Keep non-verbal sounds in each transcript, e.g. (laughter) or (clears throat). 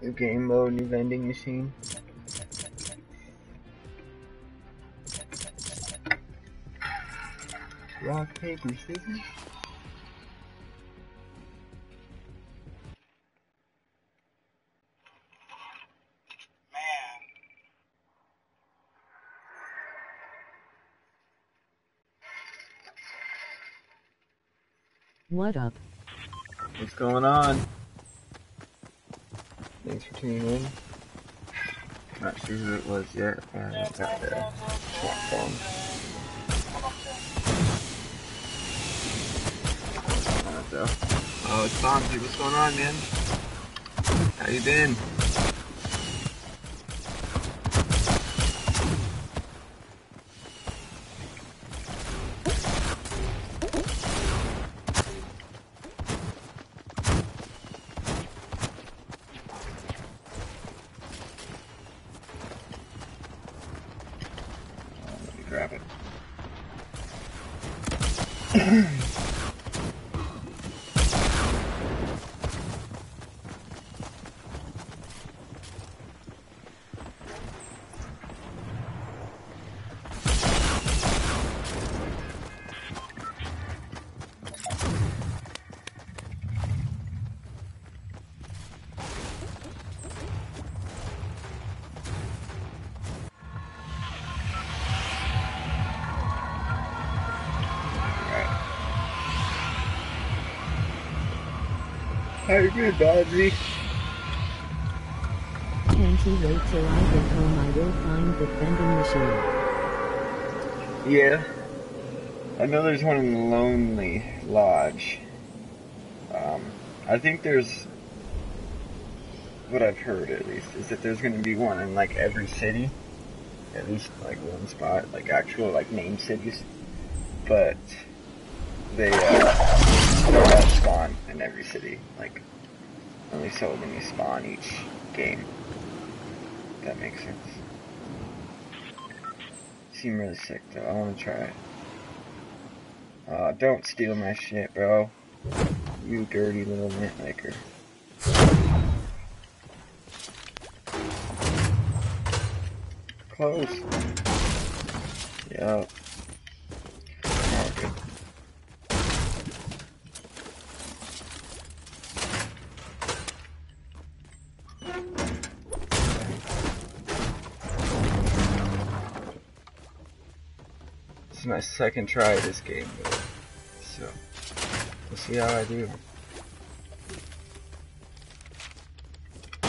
New game mode, new vending machine. Rock, paper, scissors? What up? What's going on? Thanks for tuning in. Not sure who it was yet. Got the. Oh, it's Bonzi. What's going on, man? How you been? How you been, Bonzi? Can't you wait till I get home? I will find the vending machine. Yeah. I know there's one in Lonely Lodge. Um, I think there's, what I've heard at least, is that there's gonna be one in like every city. At least like one spot, like actual like main cities. But they, uh, don't all spawn in every city. Like, so many spawn each game. If that makes sense. Seem really sick though. I want to try it. Uh, don't steal my shit, bro. You dirty little maker. Close. Yup. Oh, good. This is my second try this game, though. so we'll see how I do. I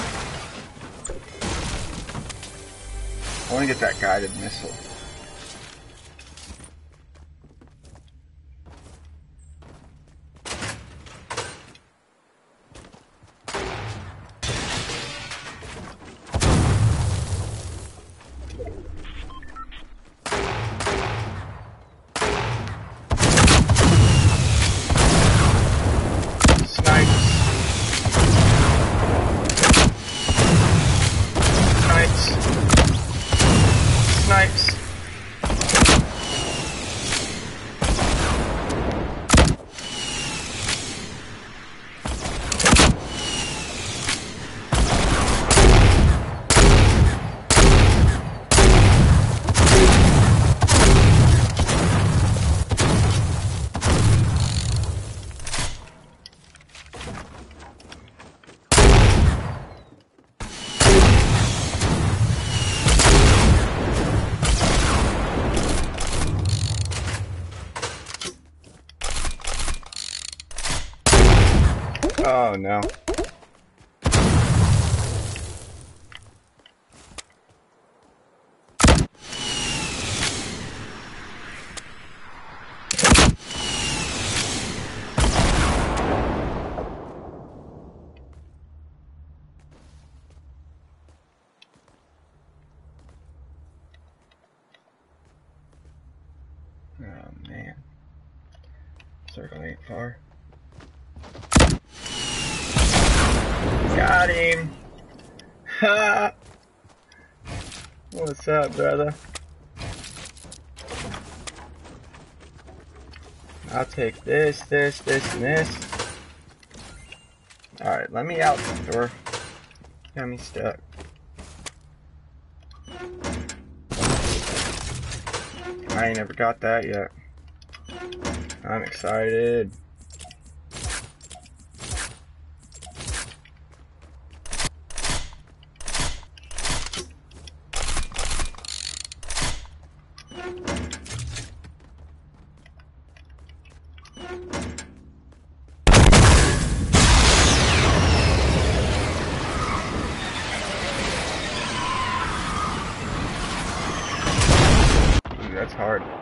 want to get that guided missile. Oh no. Oh man. Circle ain't far. Got him. Ha! What's up, brother? I'll take this, this, this, and this. Alright, let me out the door. Got me stuck. I ain't never got that yet. I'm excited. That's hard.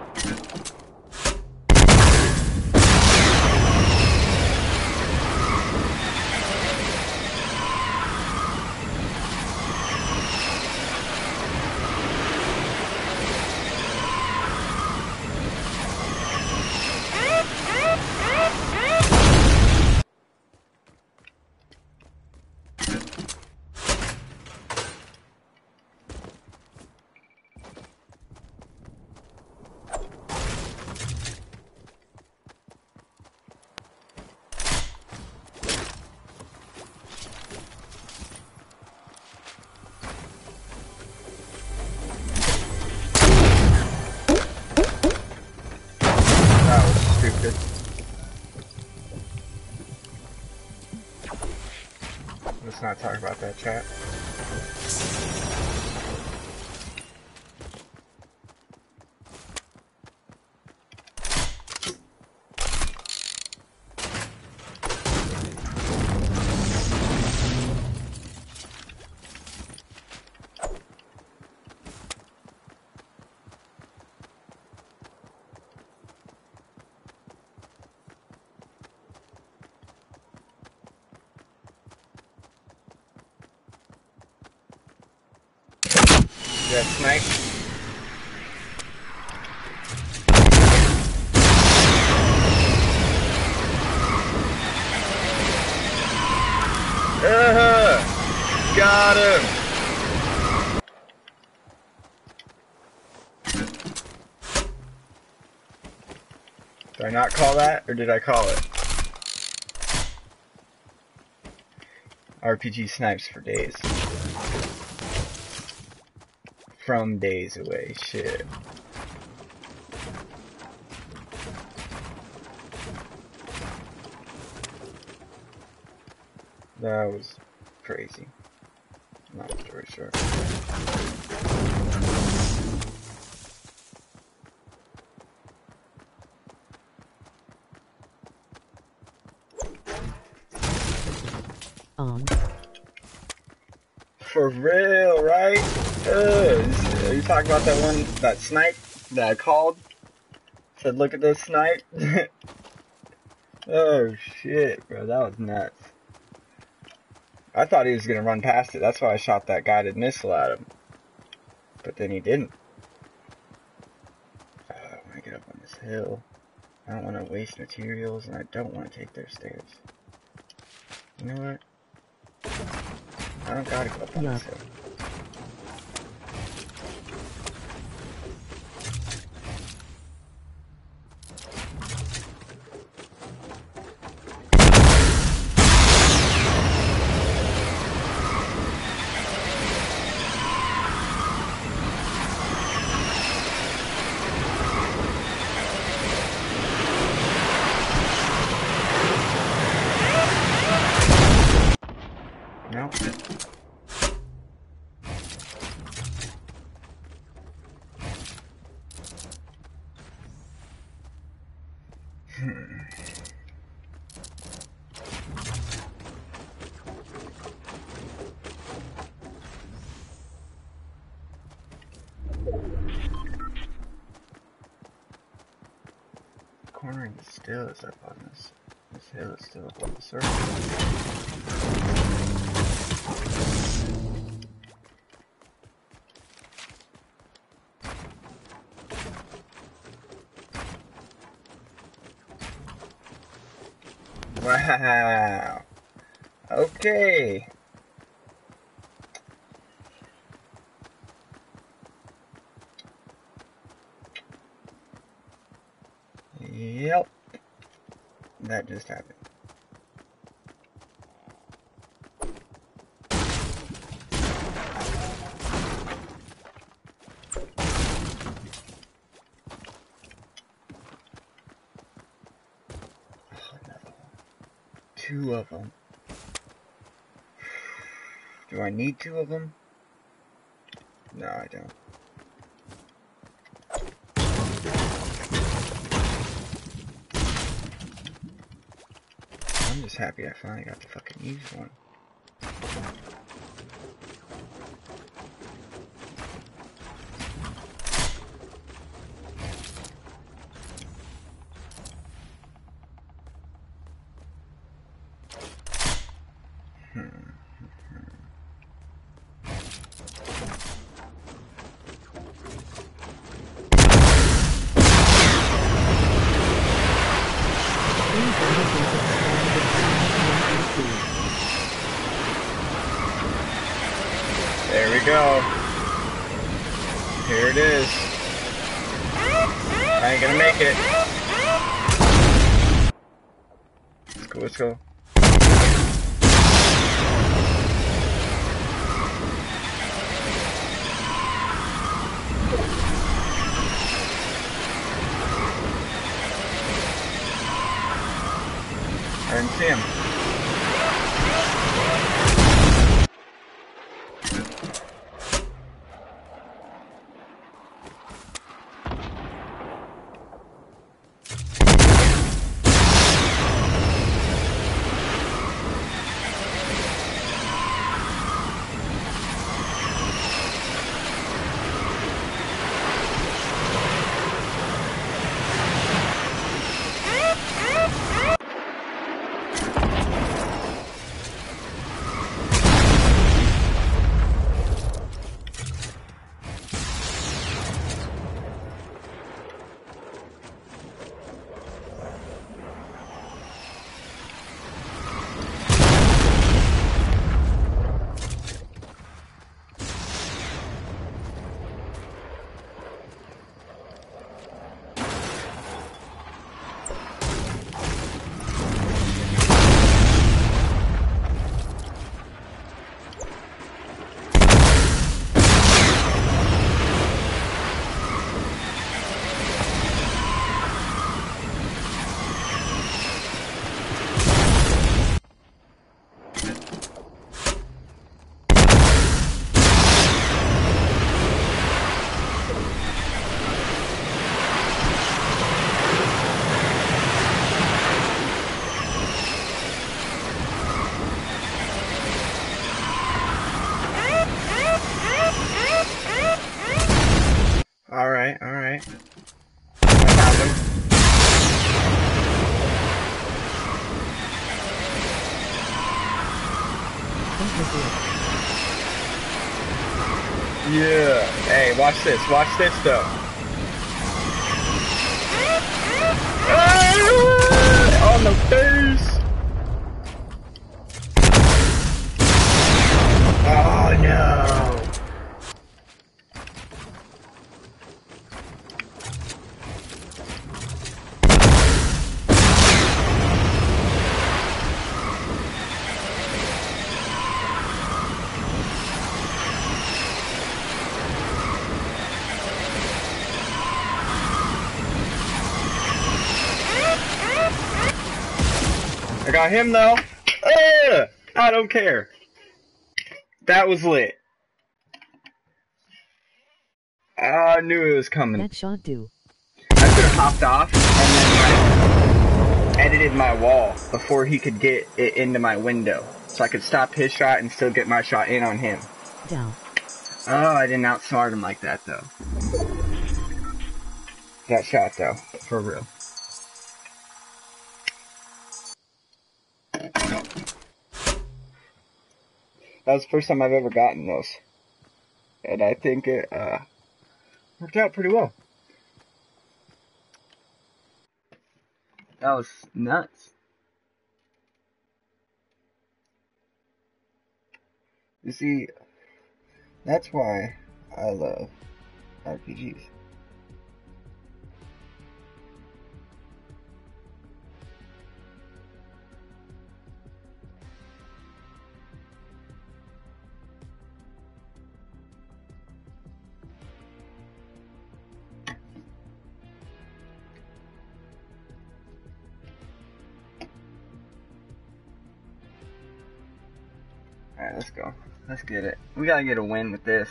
Talk about that chat. Snipe. Uh-huh. Got him. Did I not call that, or did I call it? RPG snipes for days. From days away, shit. That was crazy. Long story short. Um, For real, right? Uh, talking about that one, that snipe that I called? Said, look at this snipe. (laughs) oh shit, bro, that was nuts. I thought he was gonna run past it. That's why I shot that guided missile at him. But then he didn't. Oh, I want to get up on this hill. I don't want to waste materials, and I don't want to take their stairs. You know what? I don't gotta go up on this hill. Okay. Yep. That just happened. two of them. Do I need two of them? No, I don't. I'm just happy I finally got to fucking use one. This. Watch this though. Ah, on the face. Oh no. Got him though. Ugh, I don't care. That was lit. I knew it was coming. That shot do. I should have hopped off and then like edited my wall before he could get it into my window. So I could stop his shot and still get my shot in on him. Down. Oh, I didn't outsmart him like that though. That shot though, for real. That was the first time I've ever gotten those. And I think it uh, worked out pretty well. That was nuts. You see, that's why I love RPGs. Let's go. Let's get it. We gotta get a win with this.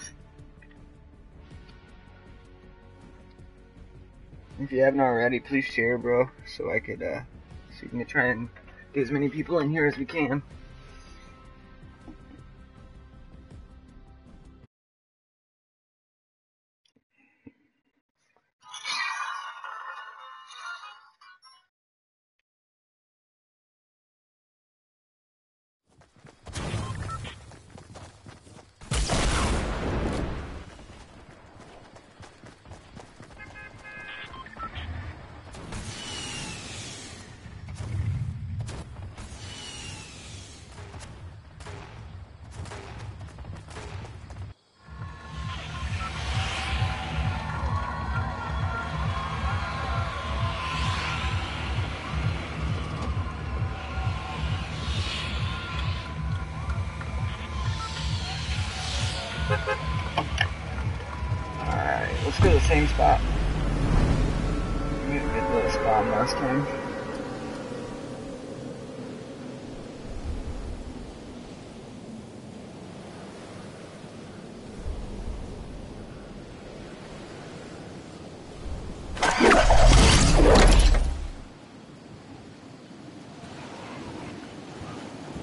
If you haven't already, please share, bro, so I could, uh, so we can try and get as many people in here as we can. Let's go to the same spot. We had a good little spawn last time.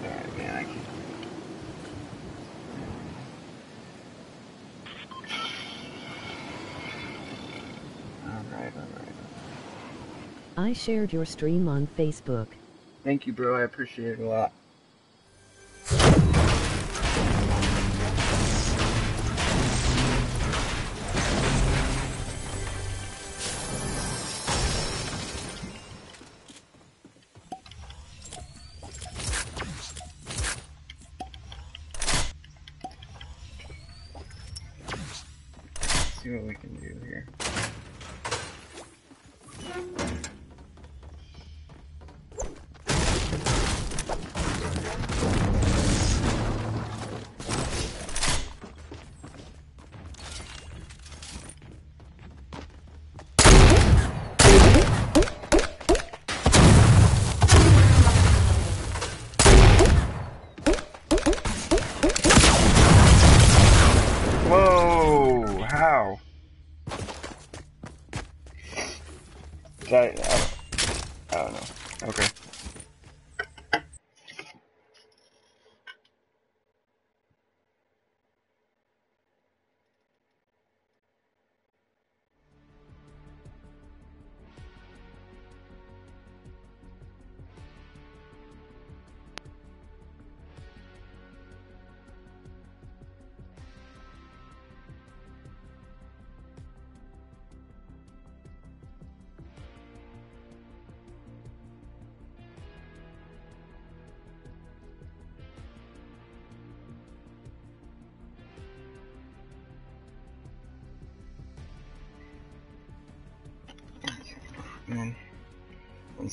Alright, man, I can't. Alright, alright. I shared your stream on Facebook. Thank you, bro. I appreciate it a lot.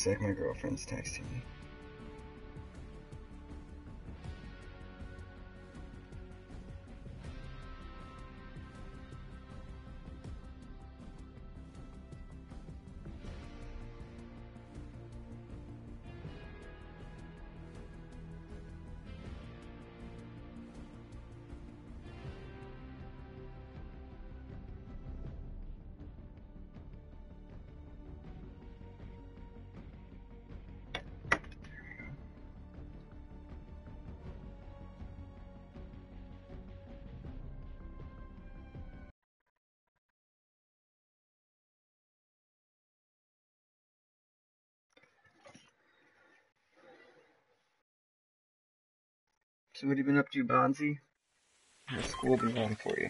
Sec, my girlfriend's texting me. So what have you been up to, Bonzi? How's school been going for you?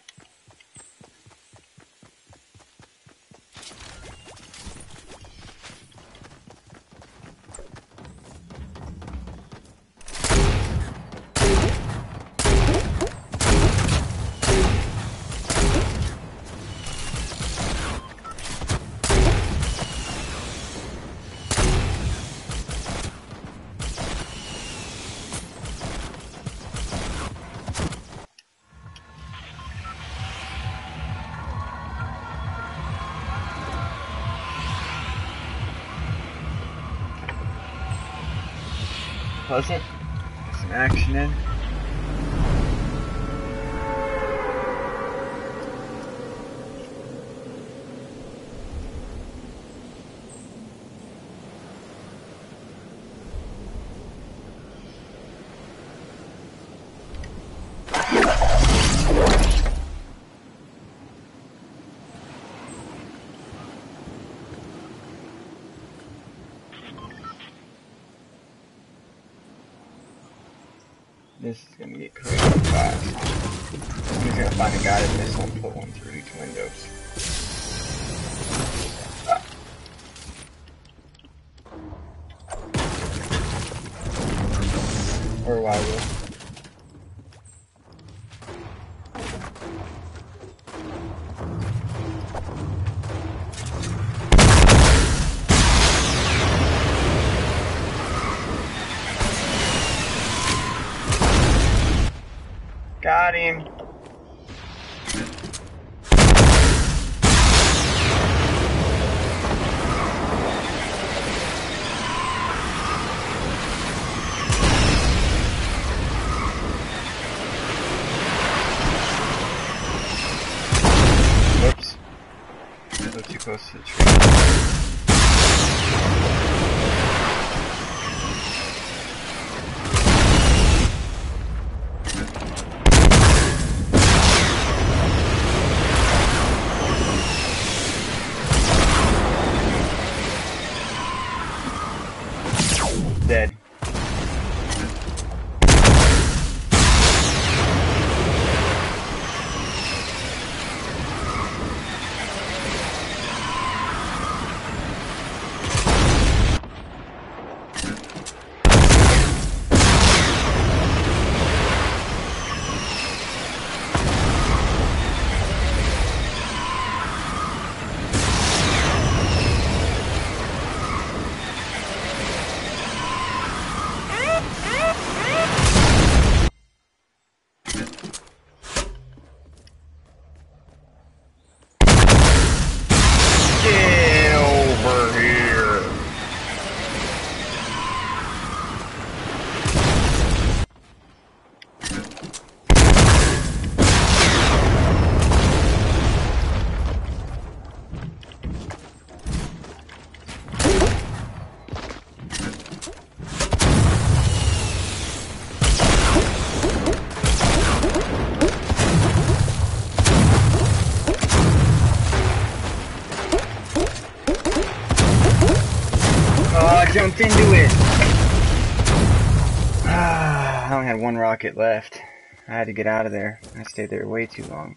Pleasant? Get some action in. This is gonna get crazy fast. I'm just gonna find a guided missile and put one through each windows. Ah. Or why will? Got him. Had left. I had to get out of there. I stayed there way too long.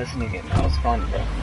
Listening again. That was fun, bro.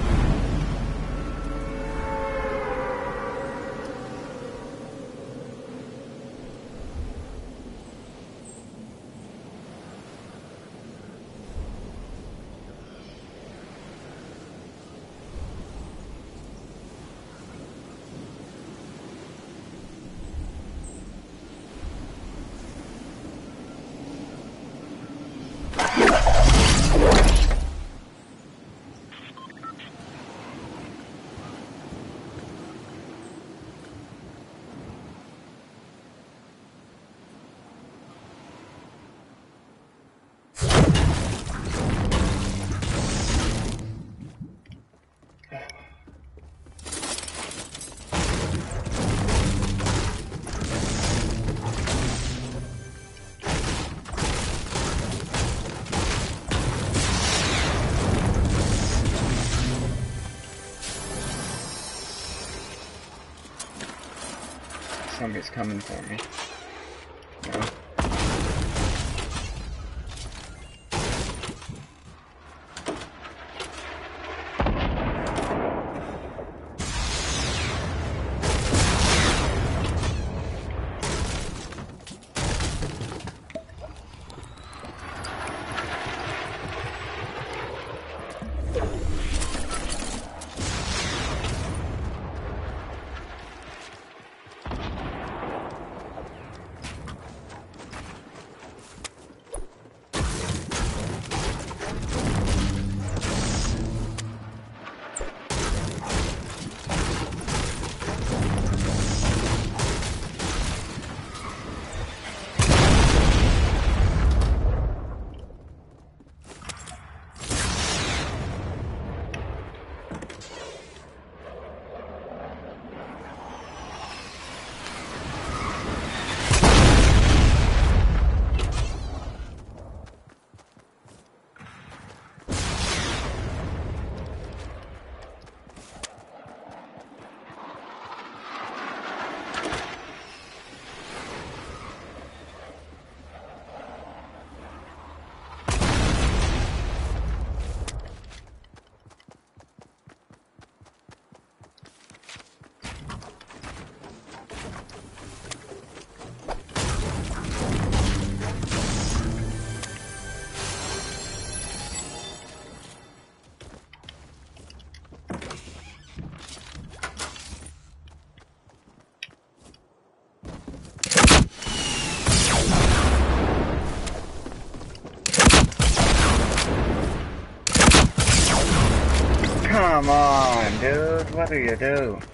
Somebody's coming for me. Do you do?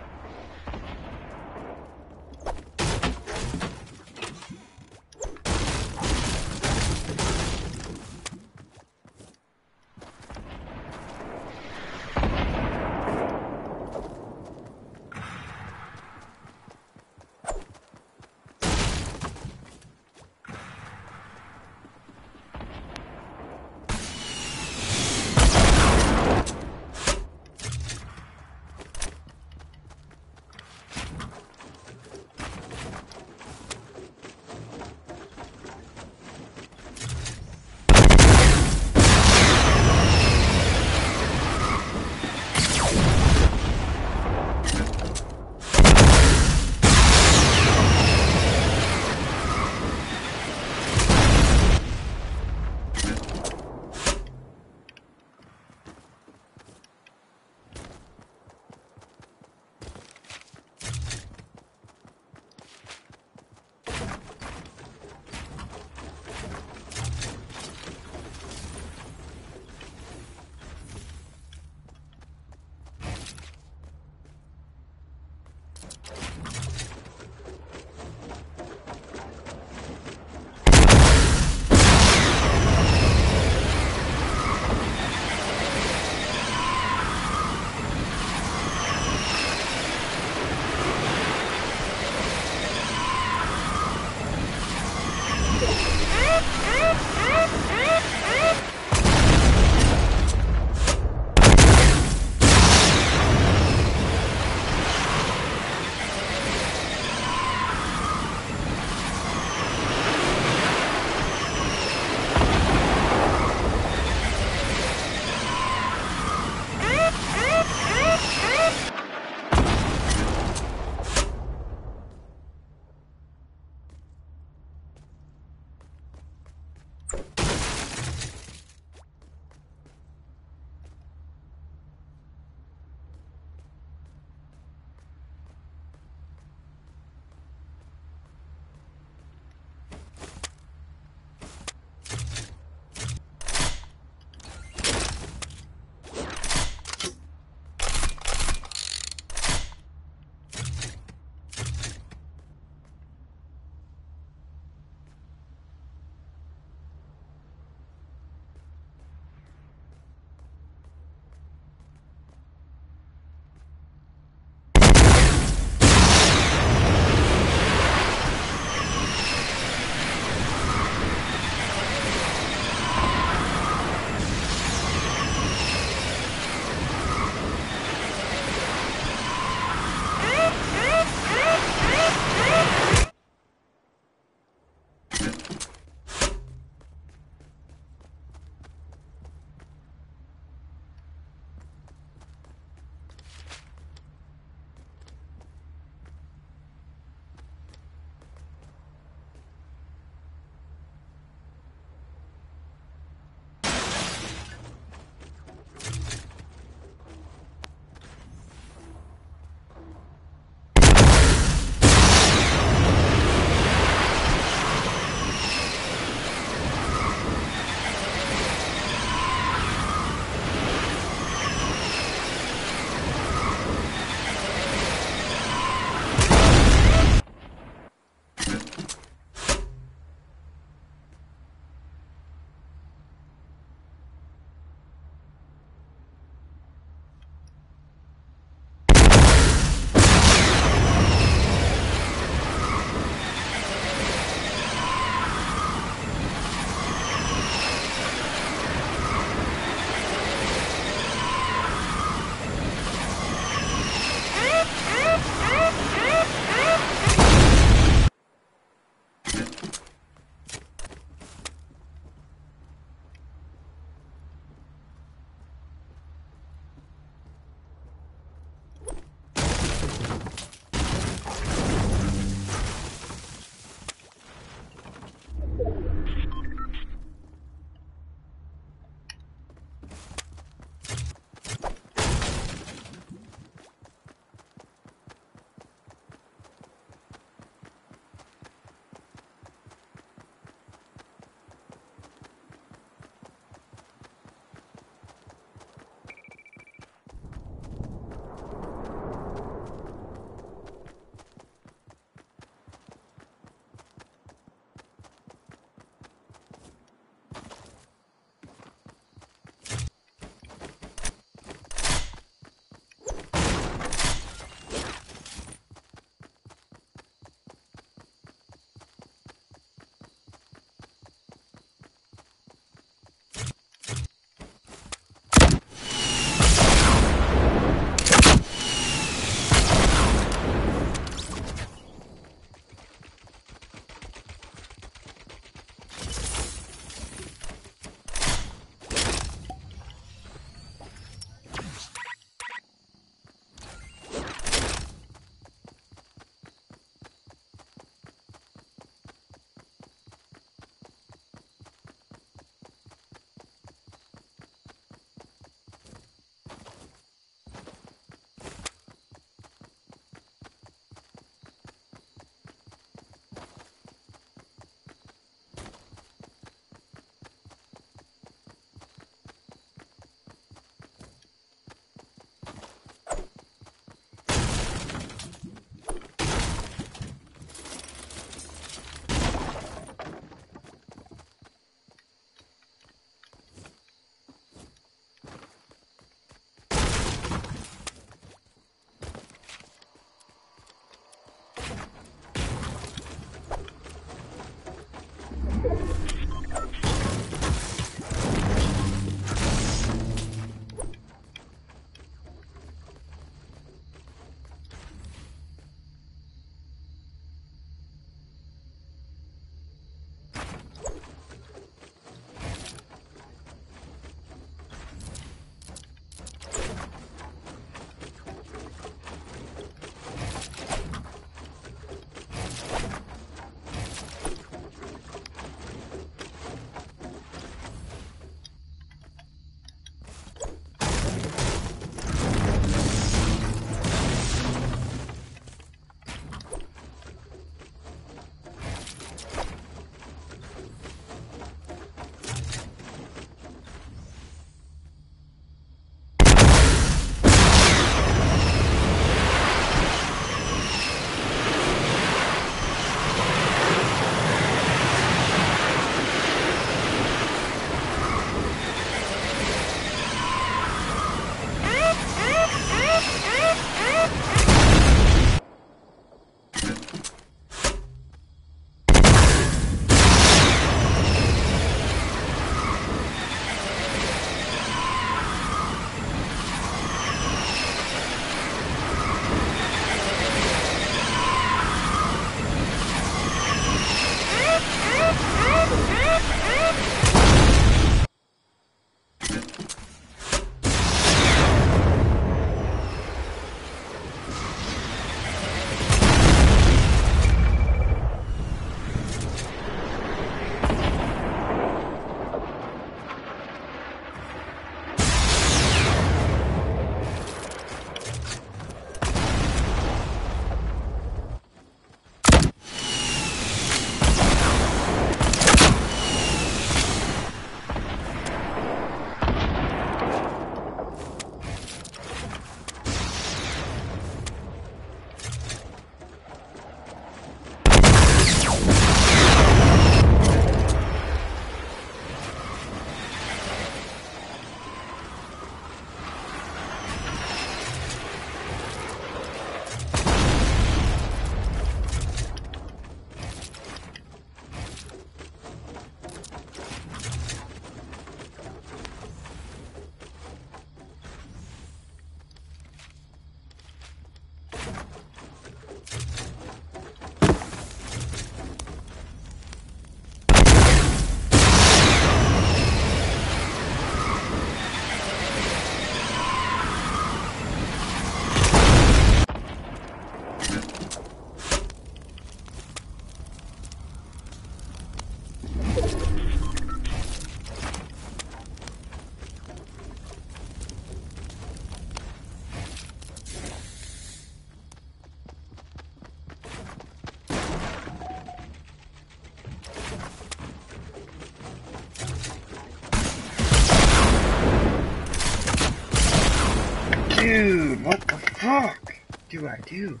I do?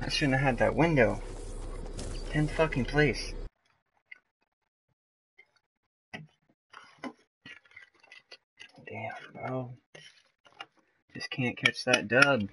I shouldn't have had that window. 10th fucking place. Damn, bro. Just can't catch that dub.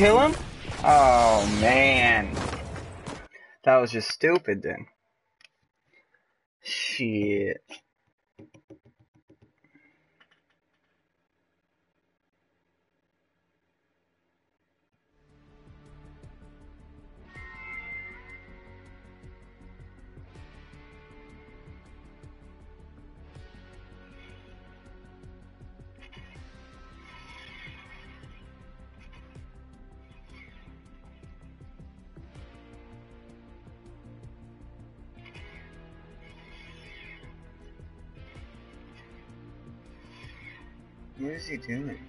Kill him? Oh man. That was just stupid then. Shit. What is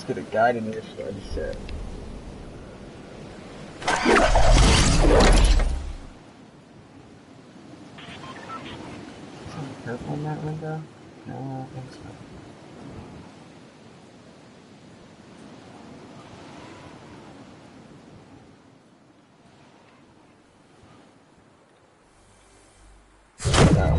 just get a guide in here so I just said. Something purple in that window? No, I don't think so. That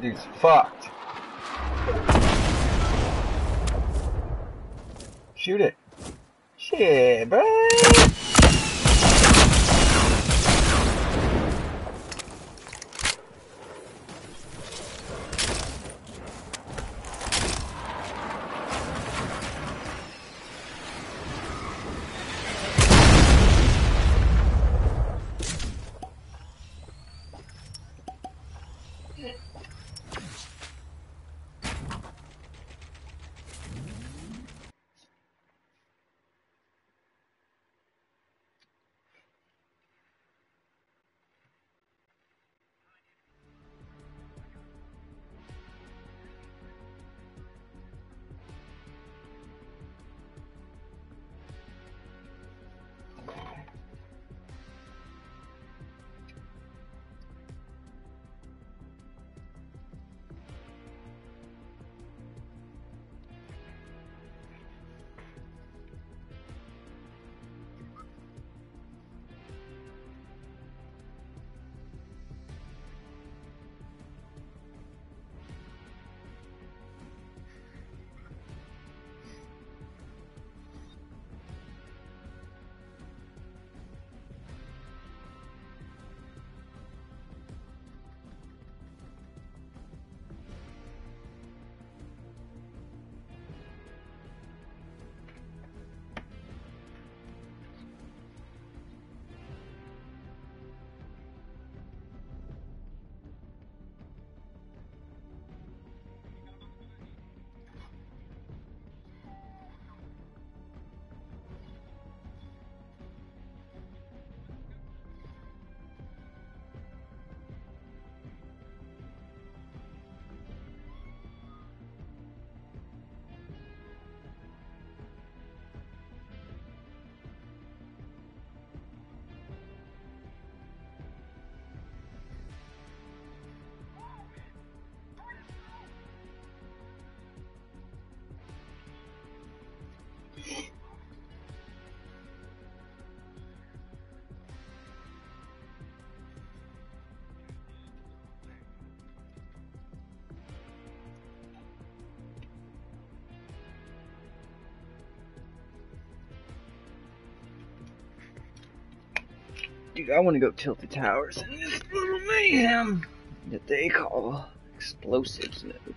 dude's fucked. Shoot it. Shit, bro. Dude, I want to go Tilted Towers in this little mayhem that they call explosives mode.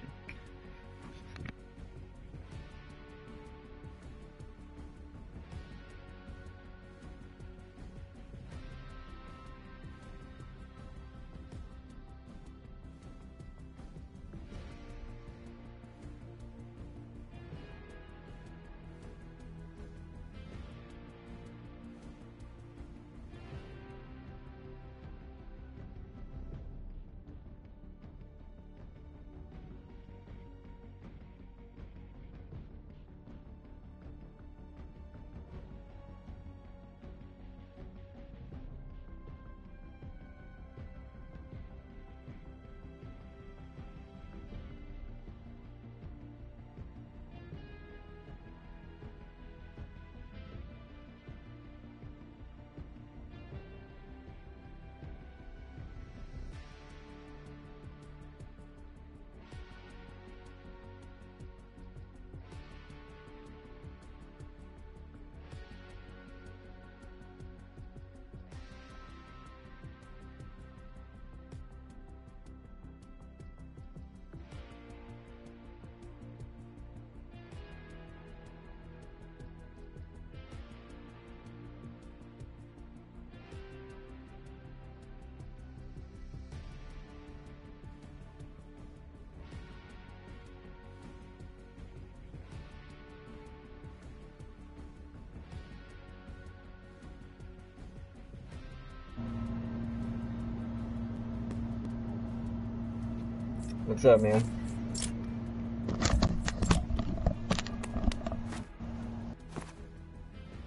What's up, man?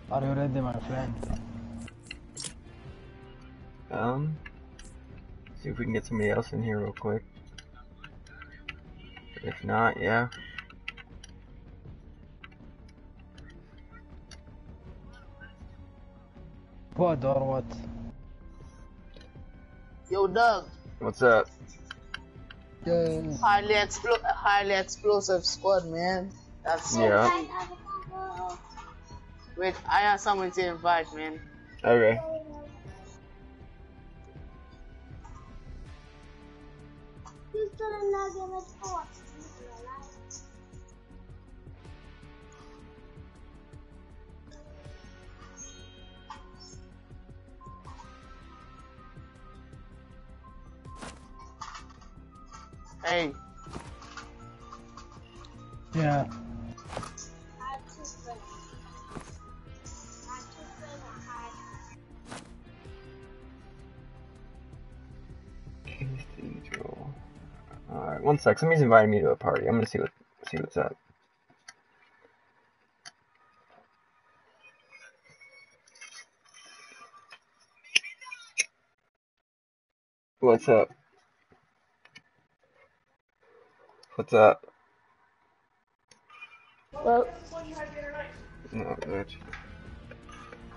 Are you ready, my friend? Um, see if we can get somebody else in here real quick. If not, yeah. What or what? Yo, Doug, What's up? Yeah. Highly explo- highly explosive squad, man. That's so Yeah. Wait, I have someone to invite, man. Okay. Hey, Yeah. Cathedral. Alright, one sec. Somebody's inviting me to a party. I'm gonna see what see what's up. What's up? What's up? well, Not much.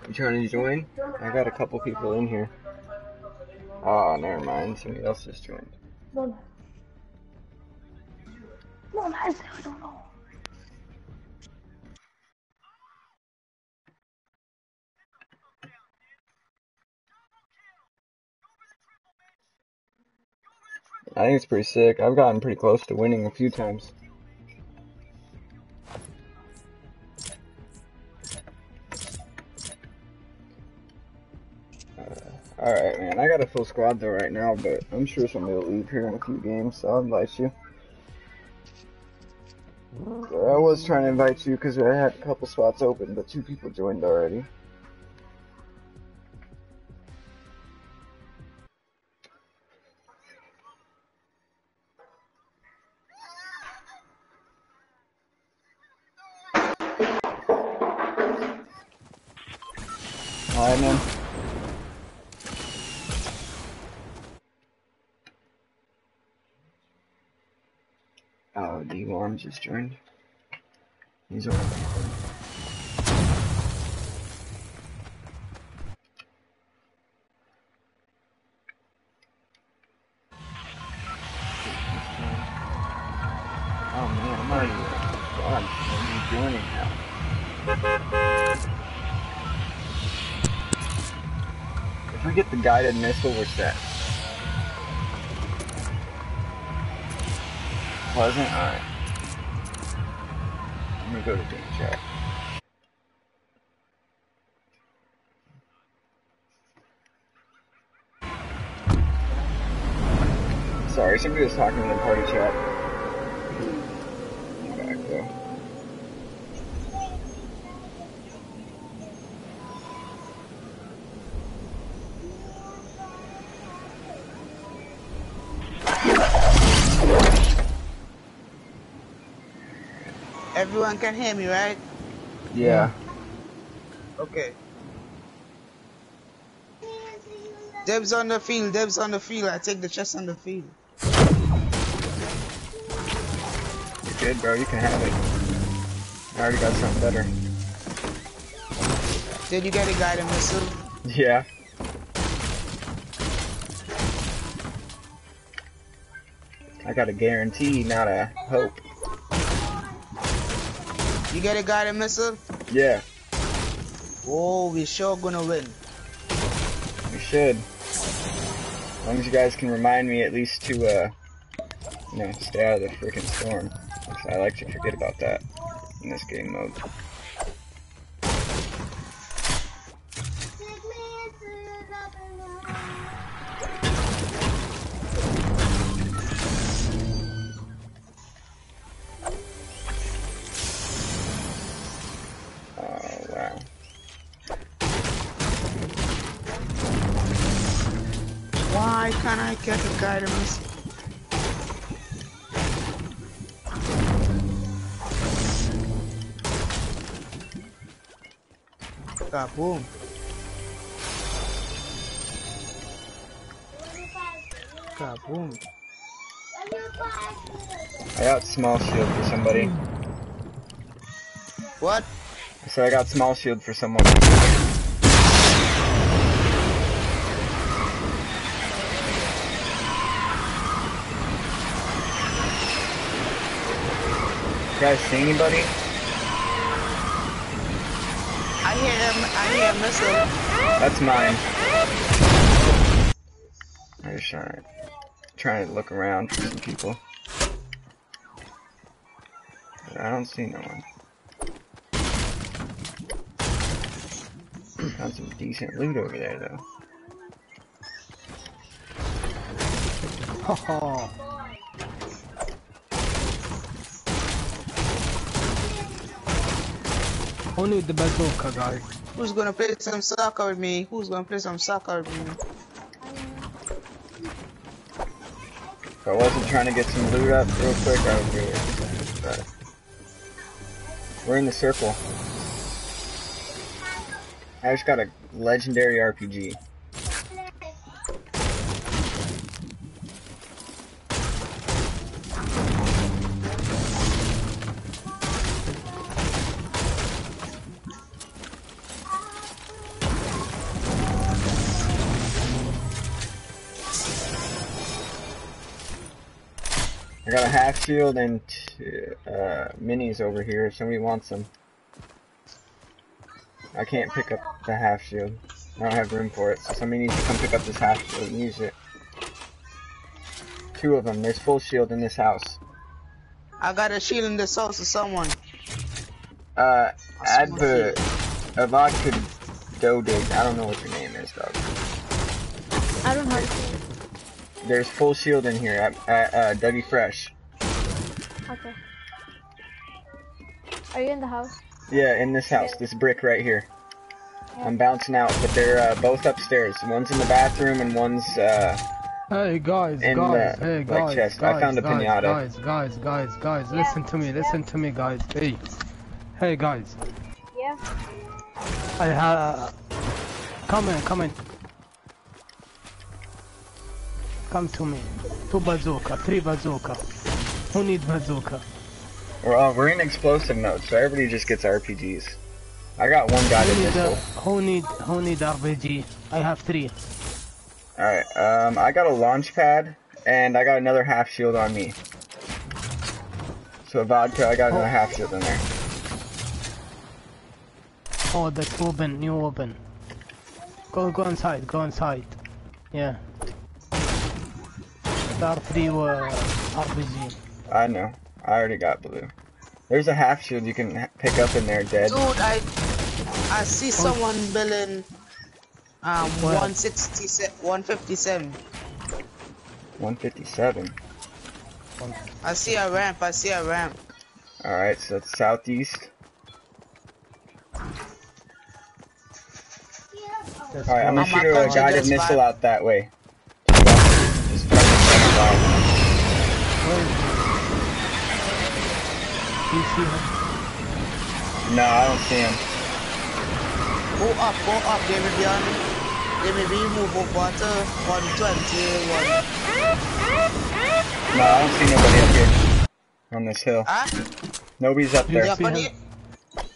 You trying to join? I got a couple people in here. Oh, never mind. Somebody else just joined. I think it's pretty sick. I've gotten pretty close to winning a few times. Uh, alright, man. I got a full squad though right now, but I'm sure somebody will leave here in a few games, so I'll invite you. I was trying to invite you because I had a couple spots open, but two people joined already. Worm just joined. He's on. Oh man, I'm now. If we get the guided missile, we're set. Pleasant? Alright. Let me go to game chat. Sorry, somebody was talking in the party chat. Everyone can hear me, right? Yeah. Okay. Deb's on the field. Deb's on the field. I take the chest on the field. You're good, bro. You can have it. I already got something better. Did you get a guided missile? (laughs) Yeah. I got a guarantee, not a hope. You get a guided missile? Yeah, Oh, we sure gonna win. we should. As long as you guys can remind me at least to, uh, you know, stay out of the freaking storm. I like to forget about that in this game mode. I get a ah, guided missile? Kaboom. Kaboom. Ah, I got small shield for somebody. What? So I got small shield for someone. You guys see anybody? I hear him. I hear a missile. That's mine. I'm just trying, trying to look around for some people. But I don't see no one. Found some decent loot over there though. (laughs) Who need the bazooka, guys? Who's gonna play some soccer with me? Who's gonna play some soccer with me? If I wasn't trying to get some loot up real quick, I would do it. We're in the circle. I just got a legendary RPG. A half shield and two, uh, minis over here if somebody wants them. I can't pick up the half shield. I don't have room for it, so somebody needs to come pick up this half shield and use it. Two of them. There's full shield in this house. I got a shield in this house of someone. Uh, I add see the a vodka dodig. I don't know what your name is, dog. I don't have. There's full shield in here at, at uh, Dougie Fresh. Okay. Are you in the house? Yeah, in this house, this brick right here. I'm bouncing out, but they're uh, both upstairs. One's in the bathroom and one's uh, Hey guys, In guys, the, hey like, guys, chest. I guys, found a guys, pinata. guys, guys, guys, guys, listen to me, listen to me, guys. Hey, hey guys, Yeah. I have. Come in, come in. Come to me. Two bazooka, three bazooka. Who need bazooka? we're all, we're in explosive mode, so everybody just gets RPGs. I got one guided Who need, missile. uh, who need, who need RPG? I have three. Alright, um, I got a launch pad, and I got another half shield on me. So vodka, I got another half shield in there. Oh, that's open, new open. Go, go inside, go inside. Yeah. Star 3 uh, RPG. I know. I already got blue. There's a half shield you can pick up in there, dead. Dude, I I see someone building um Where? 160 157. 157. I see a ramp. I see a ramp. Alright, so it's southeast. That's Alright, I'm gonna I'm shoot a guided missile out that way. Just try to set it off. Do you see him? No, I don't see him. Go up, go up. They may be on. They may be move up water 120. One. No, I don't see nobody up here. On this hill. Ah, Nobody's up there. you're see on the.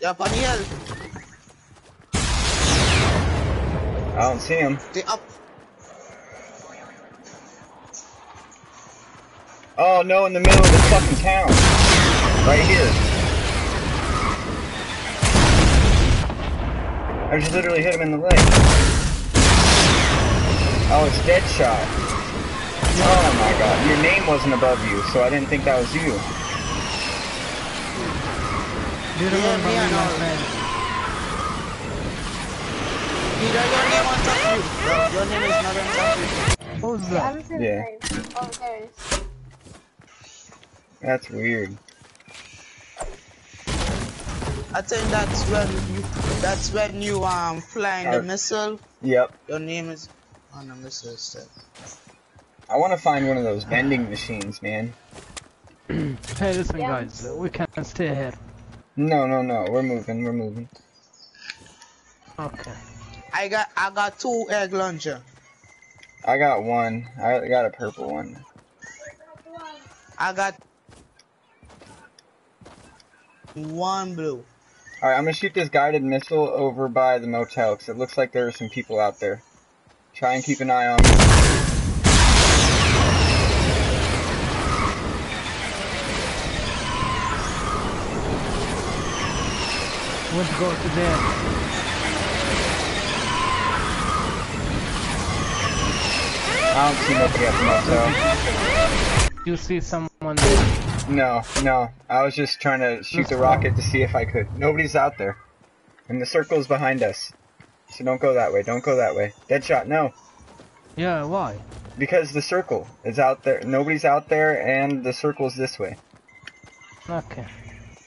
You're on the hill. I don't see him. They up. Oh no, in the middle of the fucking town. Right here. I just literally hit him in the leg. Oh, it's Deadshot. Oh my god, your name wasn't above you, so I didn't think that was you. Do you Yeah, remember me, me, I my know. your name on top of you. Your, your name is not on top of you. Who's I that? Yeah. Oh, there it is. That's weird. I think that's when you. That's when you um flying the missile. Yep. Your name is on the missile step. I want to find one of those vending machines, man. (clears throat) Hey, listen, Yeah. guys, we can't stay here. No, no, no. We're moving. We're moving. Okay. I got I got two egg launcher. I got one. I got a purple one. I got one blue. Alright, I'm gonna shoot this guided missile over by the motel, because it looks like there are some people out there. Try and keep an eye on me. want to go to there. I don't see nobody at the motel. You see someone there. No, no. I was just trying to shoot the rocket to see if I could. Nobody's out there. And the circle's behind us. So don't go that way. Don't go that way. Deadshot, no. Yeah, why? Because the circle is out there. Nobody's out there, and the circle's this way. Okay.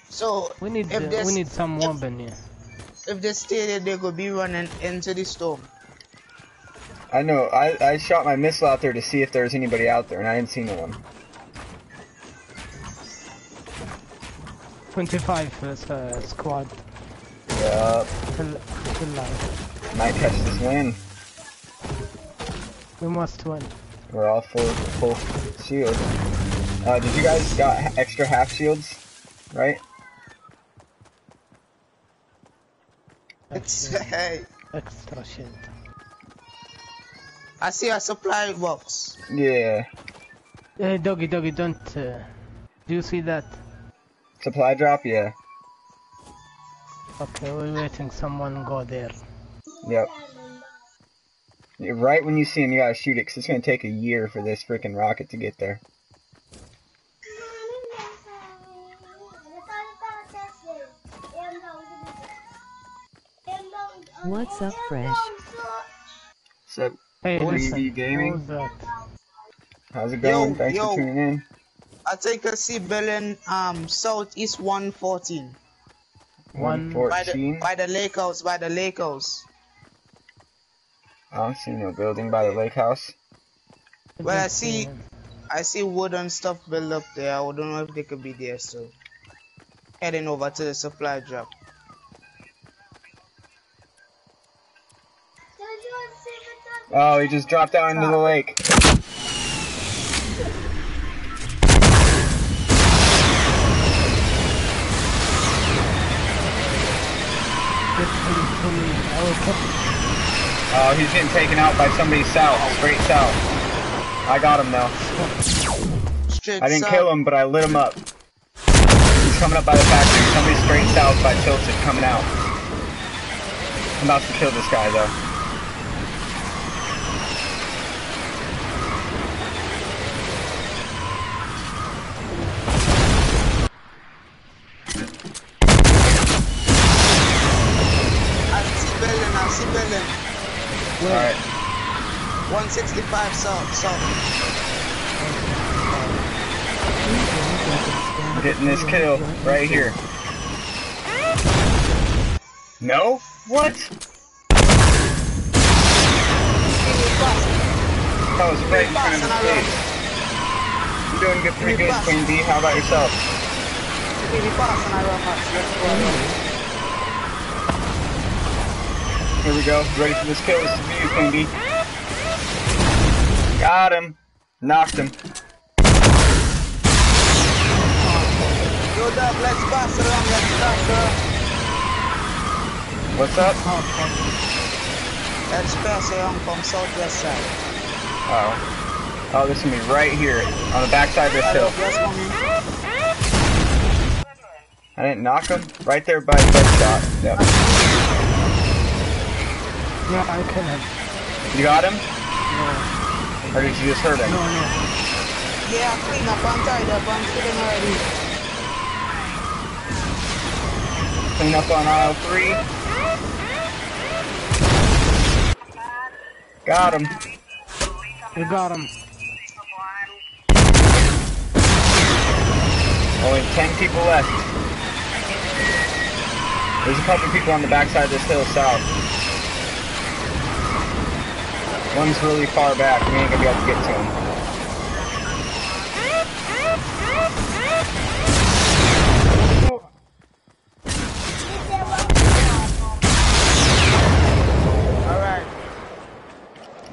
So We need If uh, we need some if- weapon here. if they stay there, they could be running into the storm. I know. I, I shot my missile out there to see if there was anybody out there, and I didn't see no one. 25 is uh, squad. Yup. Still, still alive. Might catch this win. We must win. We're all full full shield. Uh, did you guys got extra half shields? Right? It's Extra, hey, extra shield. I see a supply box. Yeah. Hey, doggy, doggy, don't. Uh, do you see that? Supply drop? Yeah. Okay, we're waiting. Someone go there. Yep. Right when you see him, you gotta shoot it, because it's gonna take a year for this freaking rocket to get there. What's up, Fresh? So, Hey, listen. Gaming? how's it going? Yo, Thanks yo. for tuning in. I think I see Berlin um southeast 114 One- by the 114. by the lake house by the lake house. I don't see no building by the lake house. Well, I see- I see wood and stuff built up there. I don't know if they could be there. So heading over to the supply drop. Oh, he just dropped down into the lake. Oh, he's getting taken out by somebody south, straight south. I got him though. Straight I didn't south. kill him, but I lit him up. He's coming up by the factory. Somebody straight south by Tilted coming out. I'm about to kill this guy though. I see Berlin. I see Berlin. Alright. 165 south south. I'm getting this kill right here. No? What? That was right in front of. You're doing good, pretty good, Queen B. How about yourself? Give me pass and I run max. Let's go. Here we go. Ready for this kill? This is for you, Queen B. Got him. Knocked him. Yo, dog, let's pass around. Let's pass around. What's up? Let's pass around from southwest side. Oh. Oh, this is gonna be right here on the backside of this hill. I didn't knock him. Right there by the shot. Yep. Yeah, I him. You got him? No, Or did you just hurt him? no, no. Yeah, clean up and tied up and feeling already. Clean up on aisle three. Got him. You got him. Only 10 people left. There's a couple people on the backside of this hill south. One's really far back. We ain't gonna be able to get to him. Alright.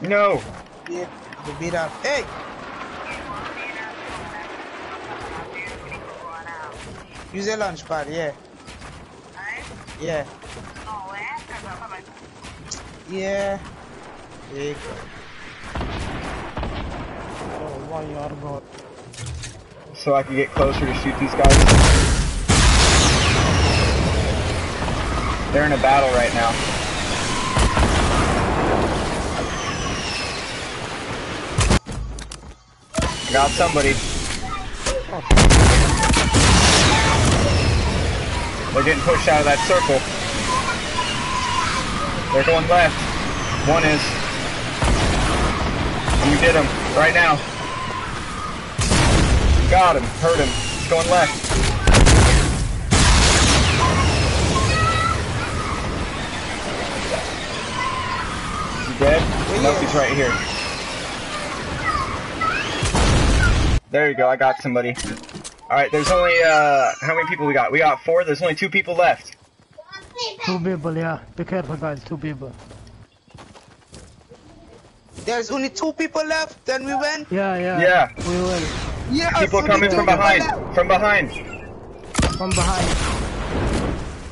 No! Yeah, the beat up. Hey! Use a launch pad, yeah. Yeah. Yeah. Are going? So I can get closer to shoot these guys. They're in a battle right now. Got somebody. They're getting pushed out of that circle. They're going left. One is. We did him. Right now. Got him. Hurt him. He's going left. He dead? Nope, he's right here. There you go, I got somebody. Alright, there's only, uh, how many people we got? We got four, there's only two people left. Two people, yeah. Be careful, guys. Two people. There's only two people left, then we win. Yeah, yeah. Yeah. We will. Yes, People only coming from behind. From behind. From behind.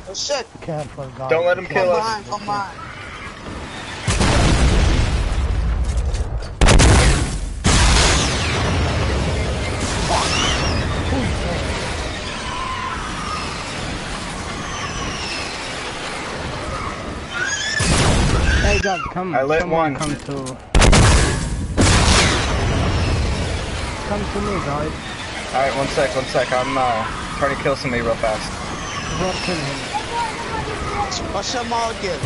Oh shit. Be careful, guys. Don't let them Come kill us. behind, come behind. Hey, guys, come. I lit someone one. Come to. Come to me, guys. Alright, one sec, one sec. I'm, uh, trying to kill somebody real fast. Bro, kill him. Watch him out here.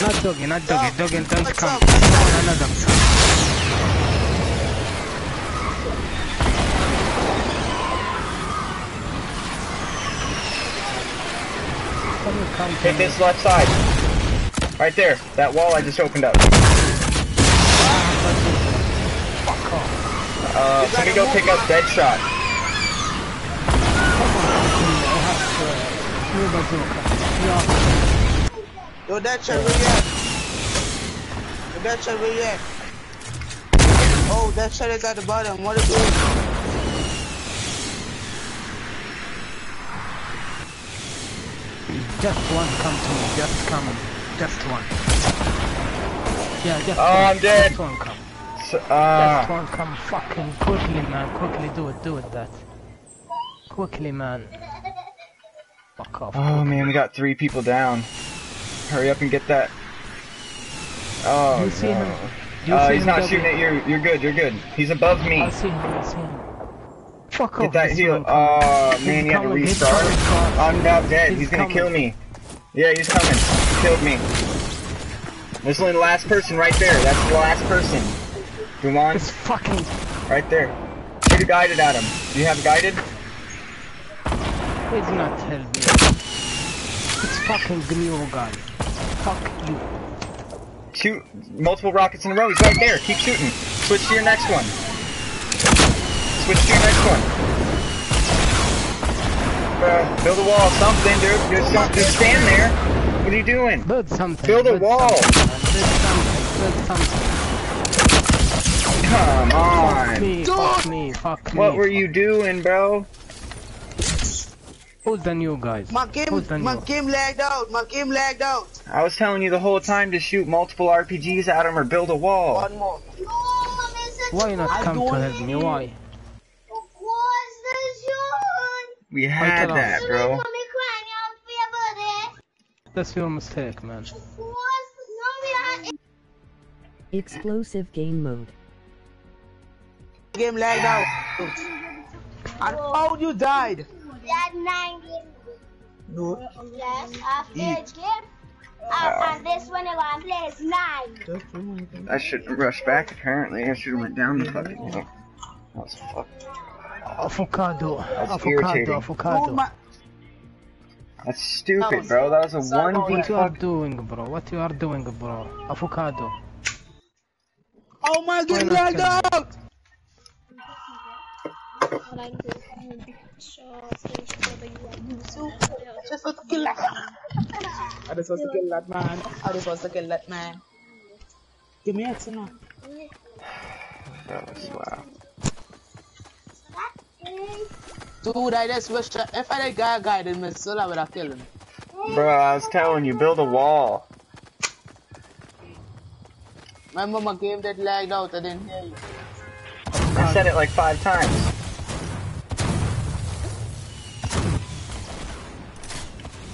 Not doggy, not doggy. Stop. Doggy, don't What's come. up? What's up? Another. Someone come Hit me. this left side. Right there. That wall I just opened up. Fuck off. Uh, somebody go pick up Deadshot. I have new bazooka. Yeah. Yo, that shit where you at? Yo, that shit where you at? Oh, that shit is at the bottom. What is it? Just one come to me. Just come. Just one. Yeah, just Oh, one. I'm dead. Just one come. So, uh, Just one come. Fucking quickly, man. Quickly do it. Do it, that. Quickly, man. Fuck off. oh man, we got three people down. Hurry up and get that. Oh, you see no. him? You Uh, see he's him, not shooting at you. You're good, you're good. He's above me. I see him. I see him. Fuck off. Get that heal. Oh man, you had to restart. I'm now dead. He's, He's gonna coming. kill me. Yeah, he's coming. He killed me. There's only the last person right there. That's the last person. Come on, It's fucking. Right there. Shoot a guided at him. Do you have guided? Please not tell me. It's fucking Gnu guy. Fuck you. Shoot multiple rockets in a row. He's right there. Keep shooting. Switch to your next one. Switch to your next one. Bruh, build a wall. Something, dude. Just, just stand there. What are you doing? Build something. Build a build wall. Something, build something. Build something. Come on. Fuck me. Fuck me. Fuck me. What were you doing, bro? Who's the new guys? My game, Who's the my game lagged out. My game lagged out. I was telling you the whole time to shoot multiple RPGs at him or build a wall. One more. Why not come to don't help me? Why? We had that, bro. That's your mistake, man. Explosive game mode. Game lagged out. And how you died? That nine game. No. Yes, after the game. Uh, and this one I want to play is nine. I should rush back, apparently. I should have went down the fucking hill. That was fuck. Avocado. That's Avocado. irritating. Oh, Avocado. That's stupid, bro. That was a Sorry, 1v What you are fuck. doing, bro? What you are doing, bro? Avocado. Oh my god, not lagged tell me? out. Just want to kill that. I just want to kill that man. I just want to kill that man. Give me it, now. That was wow. Dude, I just wish that if I had guy guided me, still I would have killed him. Bro, I was telling you, build a wall. Remember my game that lagged out, I didn't hear you. I said it like five times.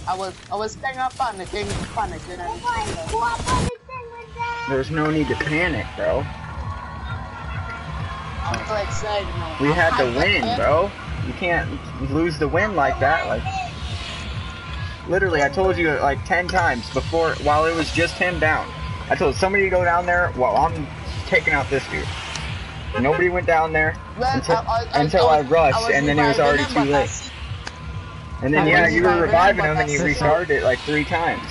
I was I was kind of panicking, panicking. And boy, up on the thing with that. There's no need to panic, bro. I'm so excited now. We had to win, bro. You can't lose the win like that. Like, literally, I told you like ten times before, while it was just him down. I told somebody to go down there while I'm taking out this dude. Nobody went down there Well, until, I- I- until I, was- rushed, was and then it was already too him, I late. See- And then I yeah, you were reviving reviving him, him, and you restarted it like three times.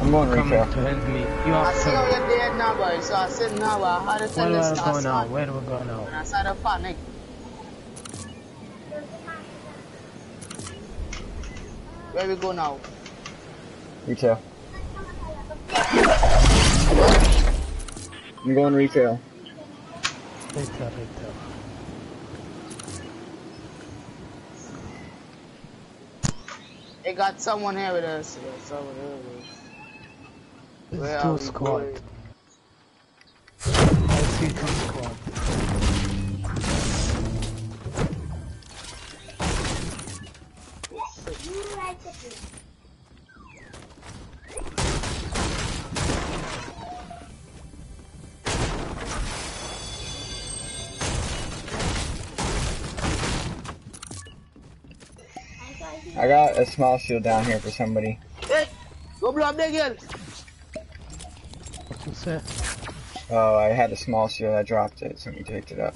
I'm going Coming refill. to help me. You I have see how to. you're dead now, boy. So I said, now, but I had to Where tell do this I go last now? one. Where do we go now? And I started panic. Oh, Where we go now? Retail. I'm going retail. Later, later. They got someone here with us. Yeah, someone here with us. It's Where are two squad. going? I see two squad. You like it. I thought you I got a small shield down here for somebody. Hey, go blow up the girl. What you? Oh, I had a small shield. I dropped it. Somebody picked it up.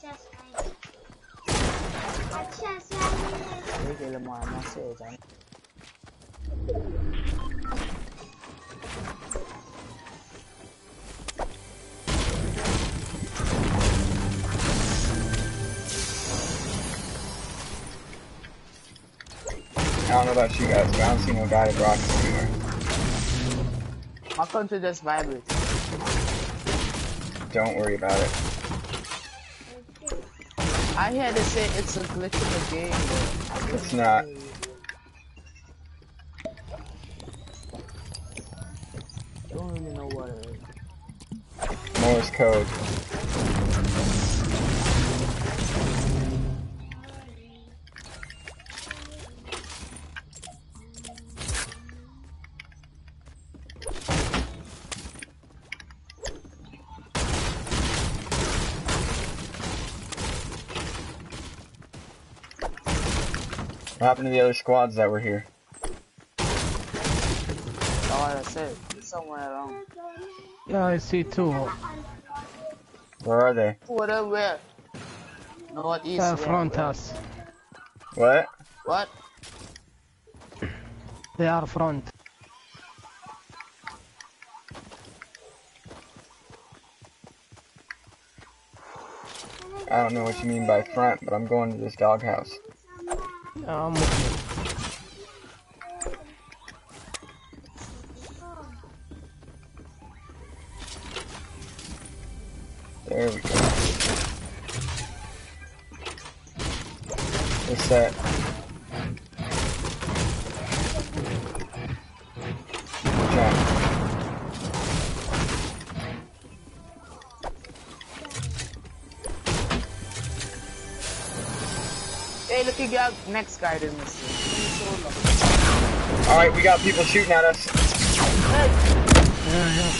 just I just don't know about you guys, but I don't see no guided rockets anywhere. My country just vibrates. Don't worry about it. I had to say it's a glitch in the game. but It's not. I don't even know what it is. Morse code. What happened to the other squads that were here? Oh, I said it's somewhere around. Yeah, I see two. Where are they? Whatever. Where? Northeast. Uh, where? front Where? us. What? What? They are front. I don't know what you mean by front, but I'm going to this doghouse. I'm with next guy in this. Alright, we got people shooting at us. Yeah, yeah.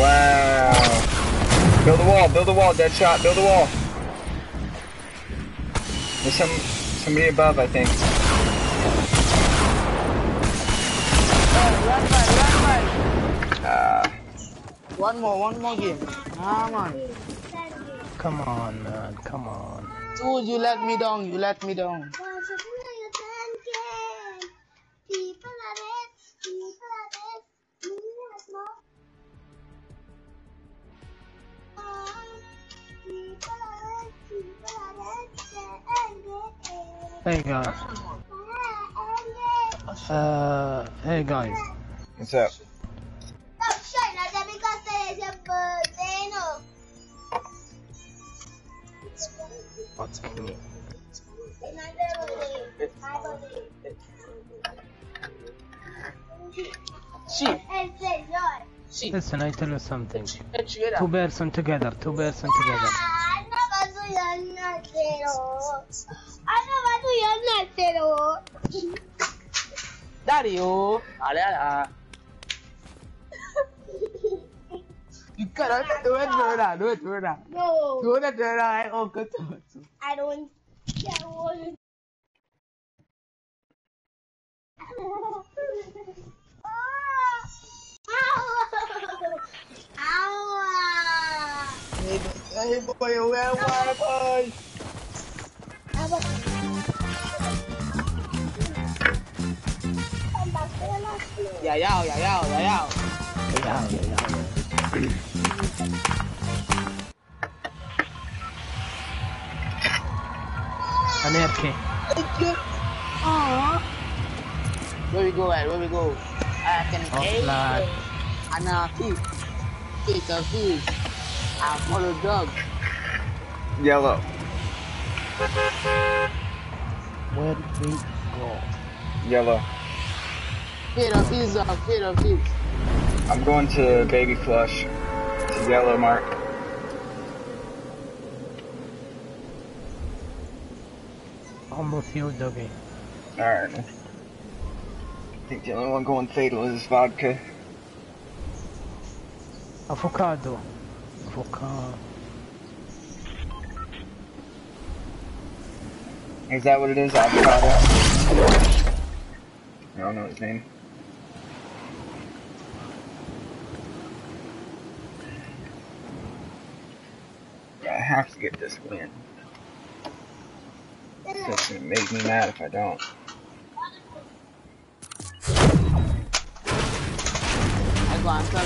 Wow. Build a wall, build a wall, dead shot, build a wall. There's some somebody above, I think. One more, one more game. Come on. Come on, man. Come on. Dude, you let me down. You let me down. Hey guys. Uh, hey guys. what's up? I tell you something. Two up. person together. Two person together. Ah, Ano ba ito yan na zero? Daddy, oh. Ale, ala. Ikaw na, do it, do it, do it, do it. No. Do it, do it, ay, oh, good. I don't. I want. Ay, boy, where, where, boy? Yeah, yeah, yeah, yeah, yeah, yeah. Yeah, yeah, yeah. Anarchy. Where we go at? Where we go? I can Oh, lad. Anarchy. Take a fish. I a dog. Yellow. Where did we go? Yellow. Feed a fish, uh, feed a fish. I'm going to baby flush. To yellow mark. I'm with you, doggy. Alright. I think the only one going fatal is vodka. Avocado. Is that what it is? Avocado? I don't know his name. Yeah, I have to get this win. It's gonna make me mad if I don't. Go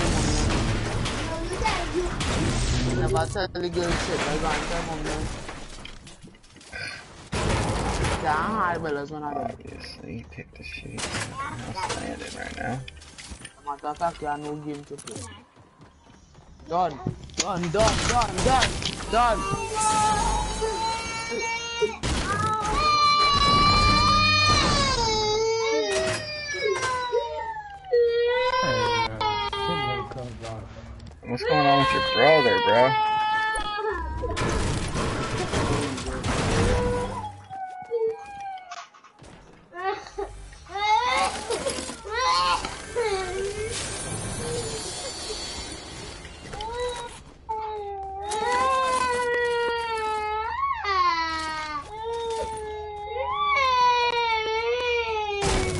and Never tell the girl shit. I go and tell mom now. Yeah, I'm hard bellas when I do. Obviously, pick the shit. I'm standing right now. Matter of fact, you have no game to play. Done. Done, done, done, done, done. Hey, man. Signal comes off. What's going on with your brother, bro?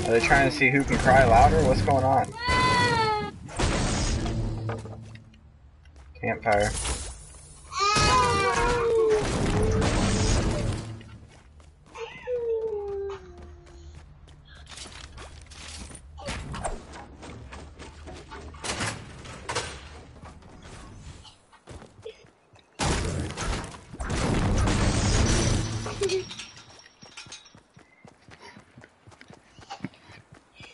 Are they trying to see who can cry louder? What's going on? Campfire.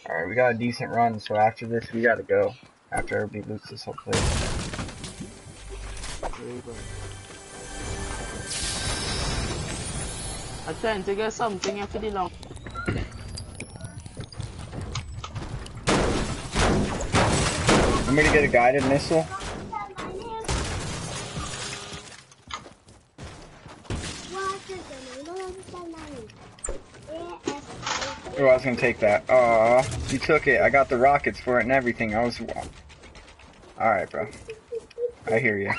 Alright, we got a decent run, so after this we gotta go. After everybody loots this whole place. I'm trying to get something after the long. I'm gonna get a guided missile. Oh, I was gonna take that. Aw, you took it. I got the rockets for it and everything. I was. Alright, bro. I hear you.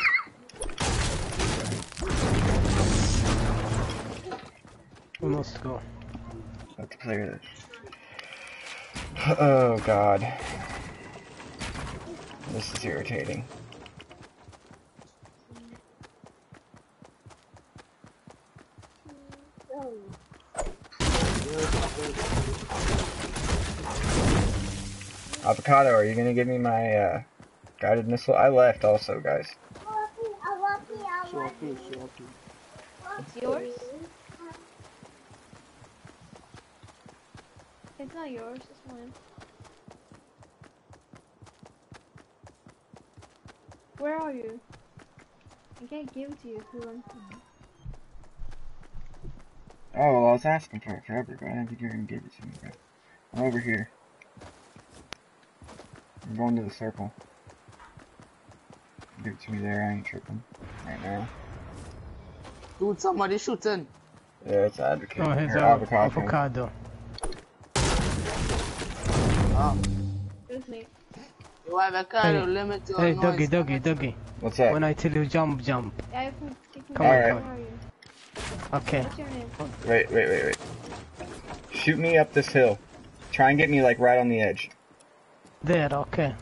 We must go. Let's clear this. Oh, God. This is irritating. Avocado, are you gonna give me my uh, guided missile? I left also, guys. Sure, please, sure, please. It's yours? It's not yours, it's mine. Where are you? I can't give it to you if you want to. Oh, well, I was asking for it forever, but I didn't think you were gonna give it to me, bro. I'm over here. I'm going to the circle. Give it to me there, I ain't tripping. Right now. Dude, somebody shooting. Yeah, it's advocate. Oh, here's or our avocado. Avocado. Excuse me. You have car, Hey. limit your Hey, doggy, doggy, doggy. What's up? When I tell you jump, jump. Yeah, you can kick me. Come on, How come are? Okay. What's your name? Wait, wait, wait, wait. Shoot me up this hill. Try and get me like right on the edge. There, okay.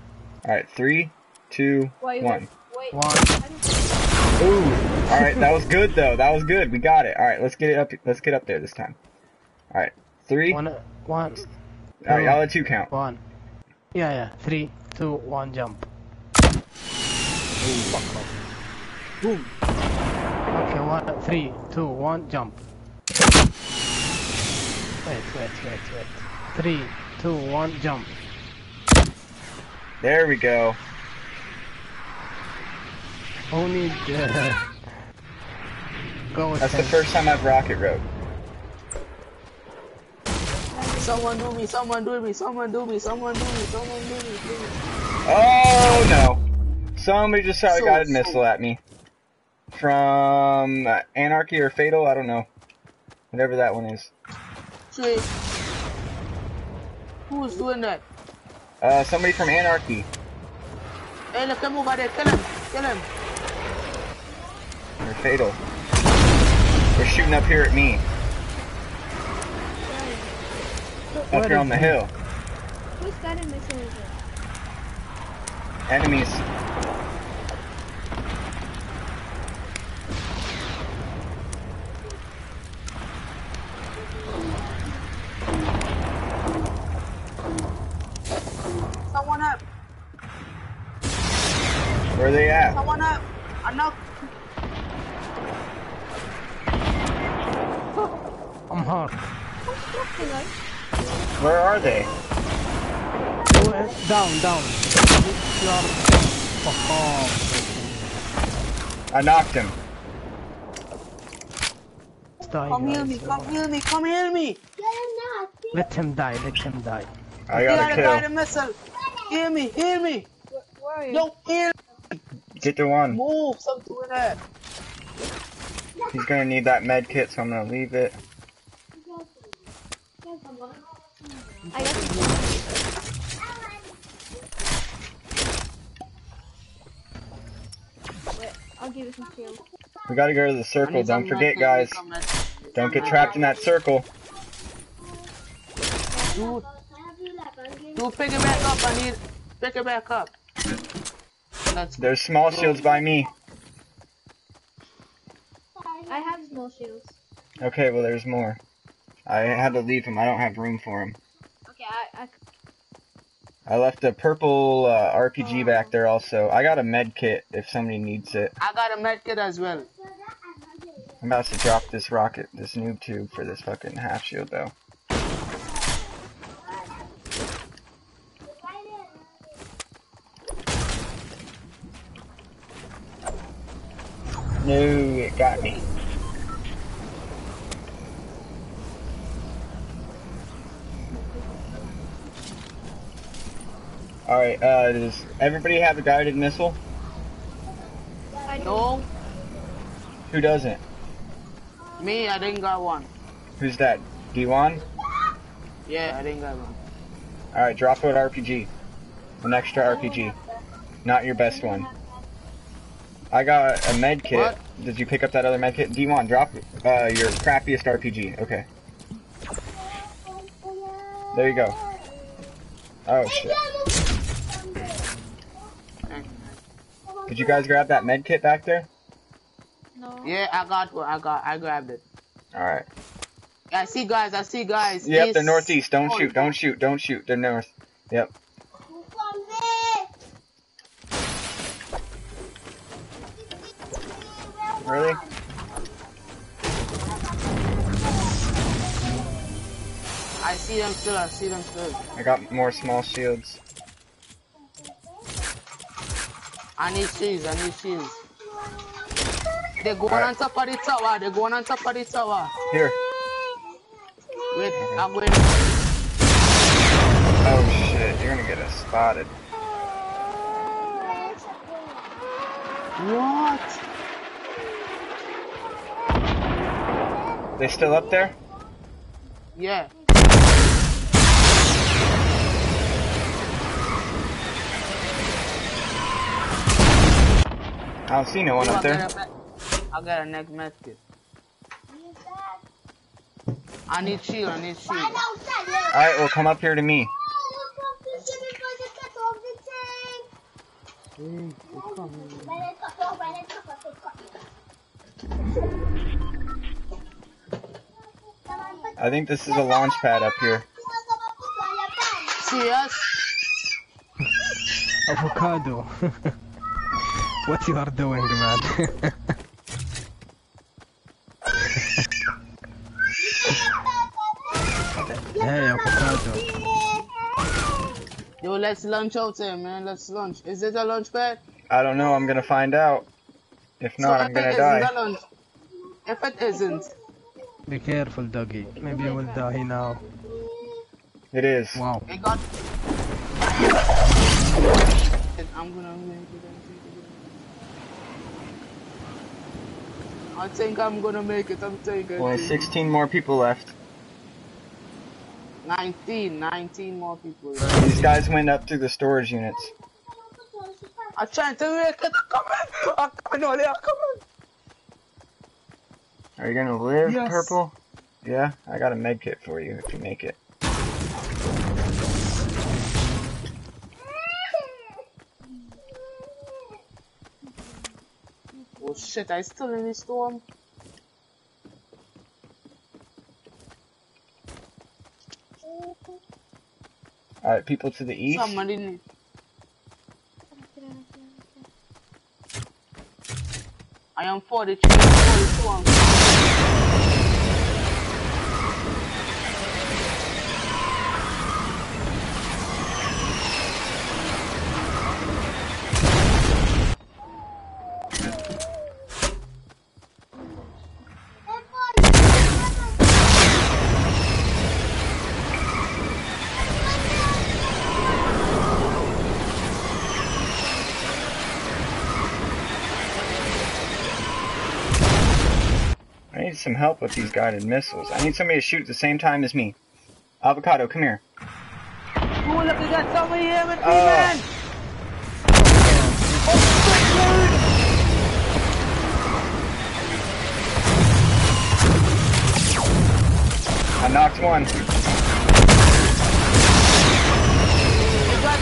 Alright, three, two, Wait, one. Wait. One. Ooh. Alright, that was good though. That was good. We got it. Alright, let's get it up let's get up there this time. Alright. Three. One. Uh, one. Alright, I'll let you count. One. Yeah, yeah. Three, two, one, jump. Boom. Okay, one, three, two, one, jump. Wait, wait, wait, wait. Three, two, one, jump. There we go. Need uh, (laughs) go That's the first time I've rocket rode. Someone do me, someone do me, someone do me, someone do me, someone do me, please. Oh no! Somebody just shot a So- guided so- missile at me. From uh, Anarchy or Fatal, I don't know. Whatever that one is. Who's doing that? Uh, somebody from Anarchy. Hey, look him over there, kill him, kill him. Or Fatal. They're shooting up here at me. Up Where here is on the he? hill. Who's got a missile is it? Enemies. Someone up, Where are they at? someone up. I knock. I'm hurt. Hello. Where are they? Down, down. You are fuck off. I knocked him. Die, Come heal guys. me, come heal me, come heal me. Let him die, let him die. I He got had a a guy kill. the missile. Heal me, heal me. Where, where are you? Yo. Get the one. Move, stop doing that. He's gonna need that med kit, so I'm gonna leave it. I got you. Wait, I'll give you some shield. We gotta go to the circle. Don't forget, guys. some med kit. Don't get trapped in that circle. Dude, dude, pick it back up. I need, pick it back up. Let's. There's small shields by me. I have small shields. Okay, well, there's more. I had to leave him. I don't have room for him. Okay, I, I I left a purple uh, RPG back there also. I got a med kit if somebody needs it. I got a med kit as well. I'm about to drop this rocket, this noob tube for this fucking half shield though. No, it got me. Alright, uh, does everybody have a guided missile? I. No, Who doesn't? me, I didn't got one. Who's that? D1? Yeah, I didn't got one. Alright, drop out RPG. An extra RPG. Not your best one. I got a med kit. What? Did you pick up that other med kit? D1, drop uh, your crappiest RPG. Okay. There you go. Oh shit. Did you guys grab that med kit back there? No. Yeah, I got one. I got. I grabbed it. Alright. I see guys. I see guys. Yep, They're northeast. Don't Oh, shoot, don't shoot, don't shoot. They're north. Yep. Really? I see them still. I see them still. I got more small shields. I need shields. I need shields. They're going Alright. on top of the tower. They're going on top of the tower. Here. Wait, mm-hmm. I'm going. Oh shit, you're gonna get us spotted. What? They still up there? Yeah. I don't see no one up there. got a med- I got a next med kit. I need shield, I need shield. Alright, well come up here to me. I think this is a launch pad up here. See us? Avocado. (laughs) what you are doing, man? hey, avocado. Yo, let's launch out there, man. Let's launch. Is it a launch pad? I don't know, I'm gonna find out. If not, so I'm if gonna it isn't die. a launch, if it isn't, Be careful, doggy. Maybe you will die now. It is. Wow. it got. I'm gonna make it. I think I'm gonna make it. I'm taking Only 16 more people left. 19, 19 more people. These guys went up through the storage units. I'm trying to make it. I'm coming. I'm coming. Ollie, I'm coming. Are you gonna live, Yes. Purple? Yeah, I got a med kit for you if you make it. Oh shit! I still in the storm. Alright, people to the east. Somebody. I am 43, 42. I'm some help with these guided missiles. I need somebody to shoot at the same time as me. Avocado, come here. Oh, look at that! Somebody here with me, Oh. man! I knocked one.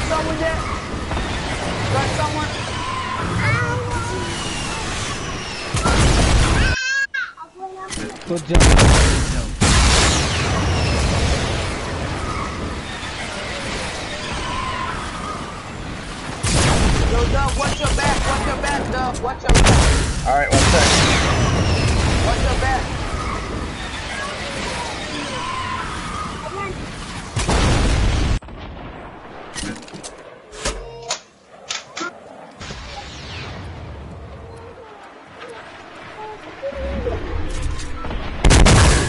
Someone there? Got someone? Good job. Good job. Yo, Doug, watch your back, watch your back, Doug, watch your back, Alright, one sec. watch your back.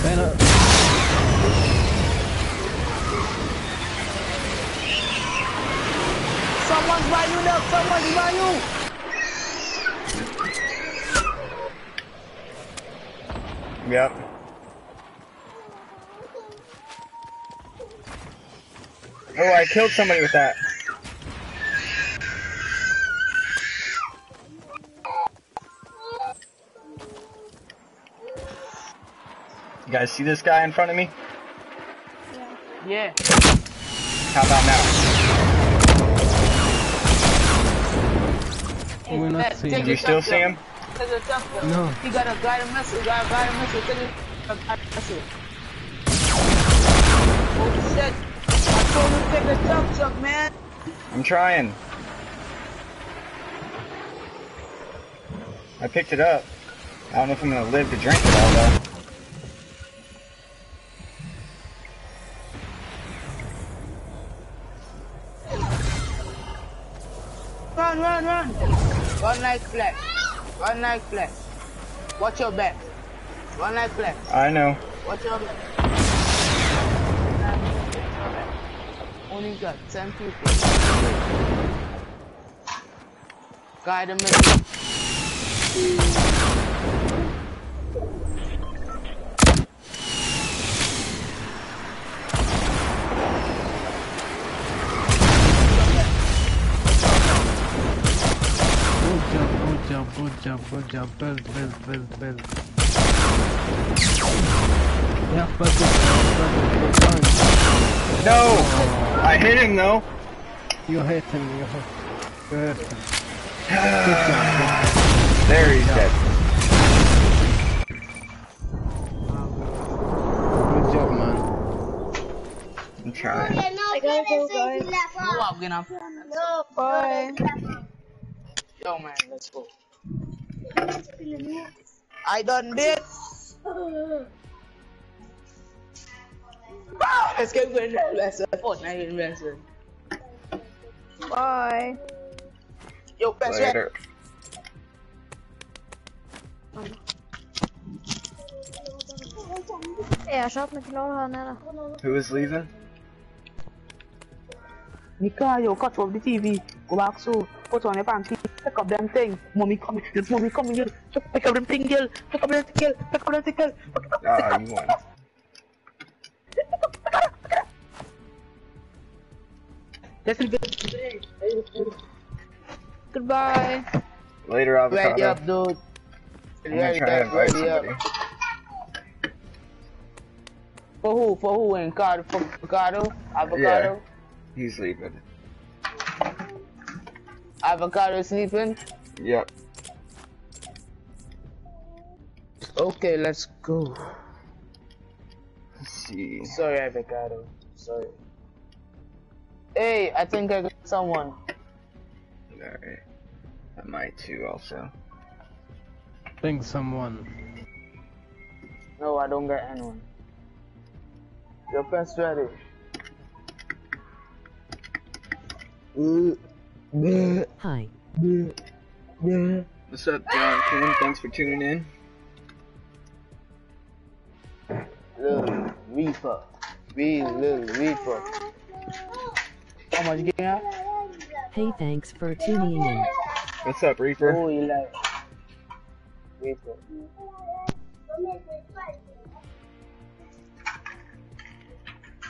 Better. Someone's by you, Doug, someone's by you. Yep. Oh, I killed somebody with that. You guys see this guy in front of me? Yeah. How about now? We're not seeing it Do you still see him? Take it up, Doug. No. He got a guided missile, got a guided missile, take a guided missile. Oh shit. I told him to take the jump truck, man. I'm trying. I picked it up. I don't know if I'm gonna live to drink it all though. Run, run, run. Run like flash. One like flash. Watch your back. One like flash. I know. Watch your back. Only got 10 people. Guide him Good jump, good jump, good jump, build, build, build, build. Yeah, but good job, good job. No! I hit him though. You hit him, you hit You hit him. (sighs) There he's dead. Good job, man. I'm trying. I gotta go, guys. No, I'm gonna. No, bye. Yo, man, let's go. I done did. (laughs) (laughs) Let's go with the lesson. Fortnite lesson. Bye. Yo, best friend. Later. Ja, jeg shot med kanoner hernede. Who is leaving? Nika, yo, cut off the TV. Go back so. Put on your panty. Pick up them thing. Mommy coming. This mommy coming here. Pick up them thing, girl. Pick up them thing, girl. Pick up them thing, girl. Pick up Ah, you won. Listen, Goodbye. Later, ready avocado. up, dude. I'm gonna Ready try and up, invite ready up. For who? For who? And Cardo? For avocado? Avocado? He's sleeping. Avocado sleeping? Yep. Okay, let's go. Let's see. Sorry, avocado. Sorry. Hey, I think I got someone. Alright. I might too, also. Think someone. No, I don't get anyone. Your pets ready? Uh, Hi. bleh, bleh. What's up, John Kim? Thanks for tuning in. Little Reaper. Real little Reaper. How much you get? Hey, thanks for tuning in. What's up, Reaper? Oh, you like Reaper.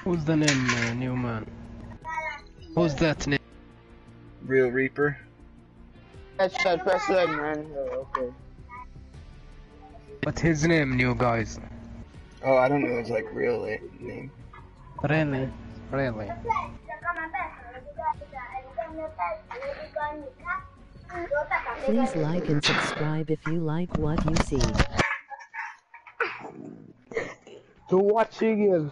Who's the name, uh, new man? Who's that name? Real Reaper? Let's try press red, man. Oh, okay. What's his name, new guys? Oh, I don't know his like real name. Really? Really? Please like and subscribe if you like what you see. To watch again.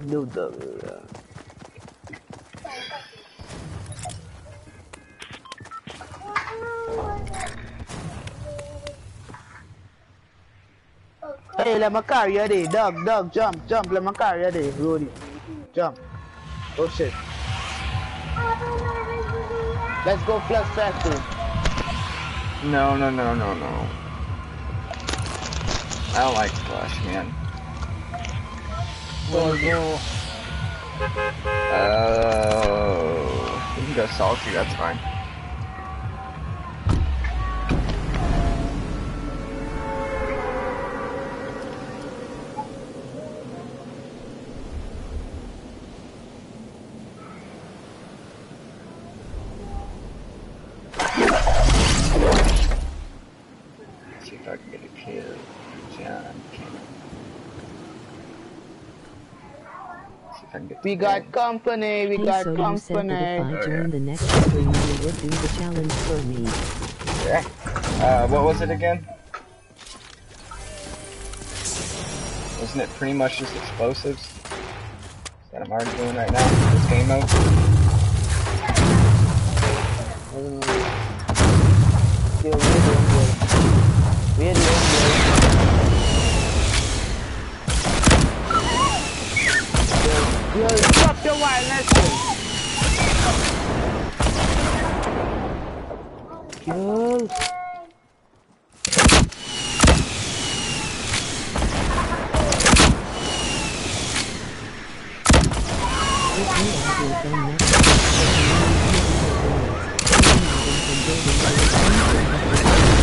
No double. Hey, let my car ready. Dog, dog, jump, jump. Let my car ready. Rudy, jump. Oh shit. Let's go Flush Factory. No, no, no, no, no. I don't like Flash, man. Go, go. Oh, we can go salty. That's fine. See if I can get a kill. John Cannon. See if I can get We got company. We Hey, got so you said that company. if I join the next stream, you would do the challenge for me. Yeah. Uh, what was it again? Wasn't it pretty much just explosives? That I'm already doing right now. This game mode. Yo, we're doing Yo, stop your. Yo. If you are the next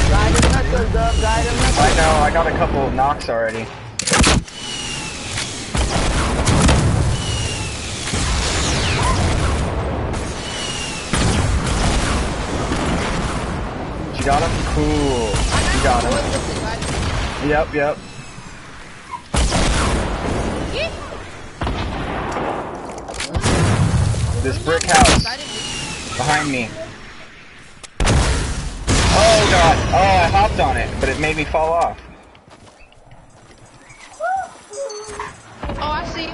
Guide him knuckles, dog. Guide him knuckles. I know, I got a couple of knocks already. You got him? Cool. You got him. Boy, look, like, Yep, yep. This brick house behind me. Oh god. Oh, I hopped on it, but it made me fall off. Oh, I see.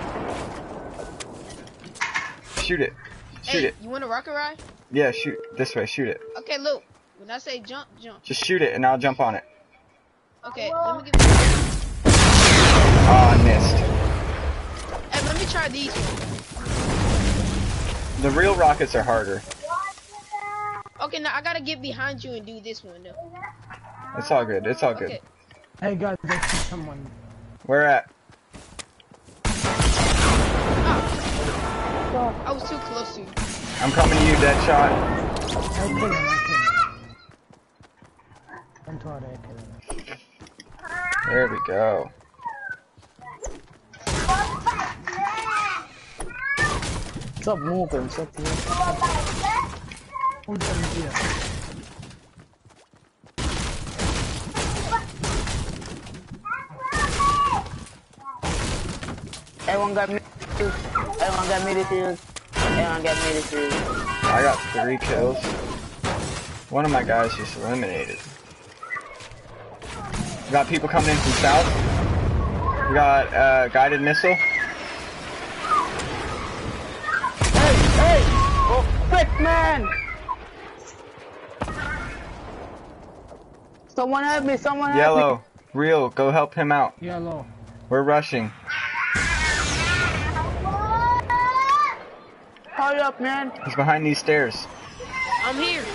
Shoot it. Shoot hey, it. you want a rocket ride? Yeah, shoot. This way, shoot it. Okay, look. When I say jump, jump. Just shoot it and I'll jump on it. Okay, let me give you. Oh, I missed. Hey, let me try these. The real rockets are harder. Okay, now I gotta get behind you and do this one though. It's all good. It's all good. Okay. Hey guys, I see someone. Where at? Ah. I was too close to you. I'm coming to you, Deadshot. I kill him, I kill him. Don't I kill. There we go. Stop moving, stop moving. Who's them here? Everyone got me. Everyone got me defuse. Everyone got me defuse. I got three kills. One of my guys just eliminated. We got people coming in from south. We got uh, guided missile. Hey, hey! Oh, frick, man! Someone help me, someone help me. Yellow, real, go help him out. Yellow. We're rushing. Hurry up, man. He's behind these stairs. I'm here.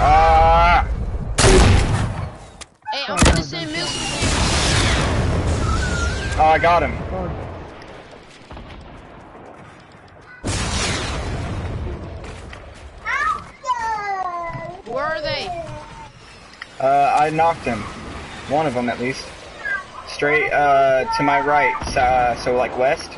Ah! Hey, I'm gonna send missiles. Oh, I got him. Where are they? Uh, I knocked him. One of them, at least. Straight uh, to my right, uh, so like west.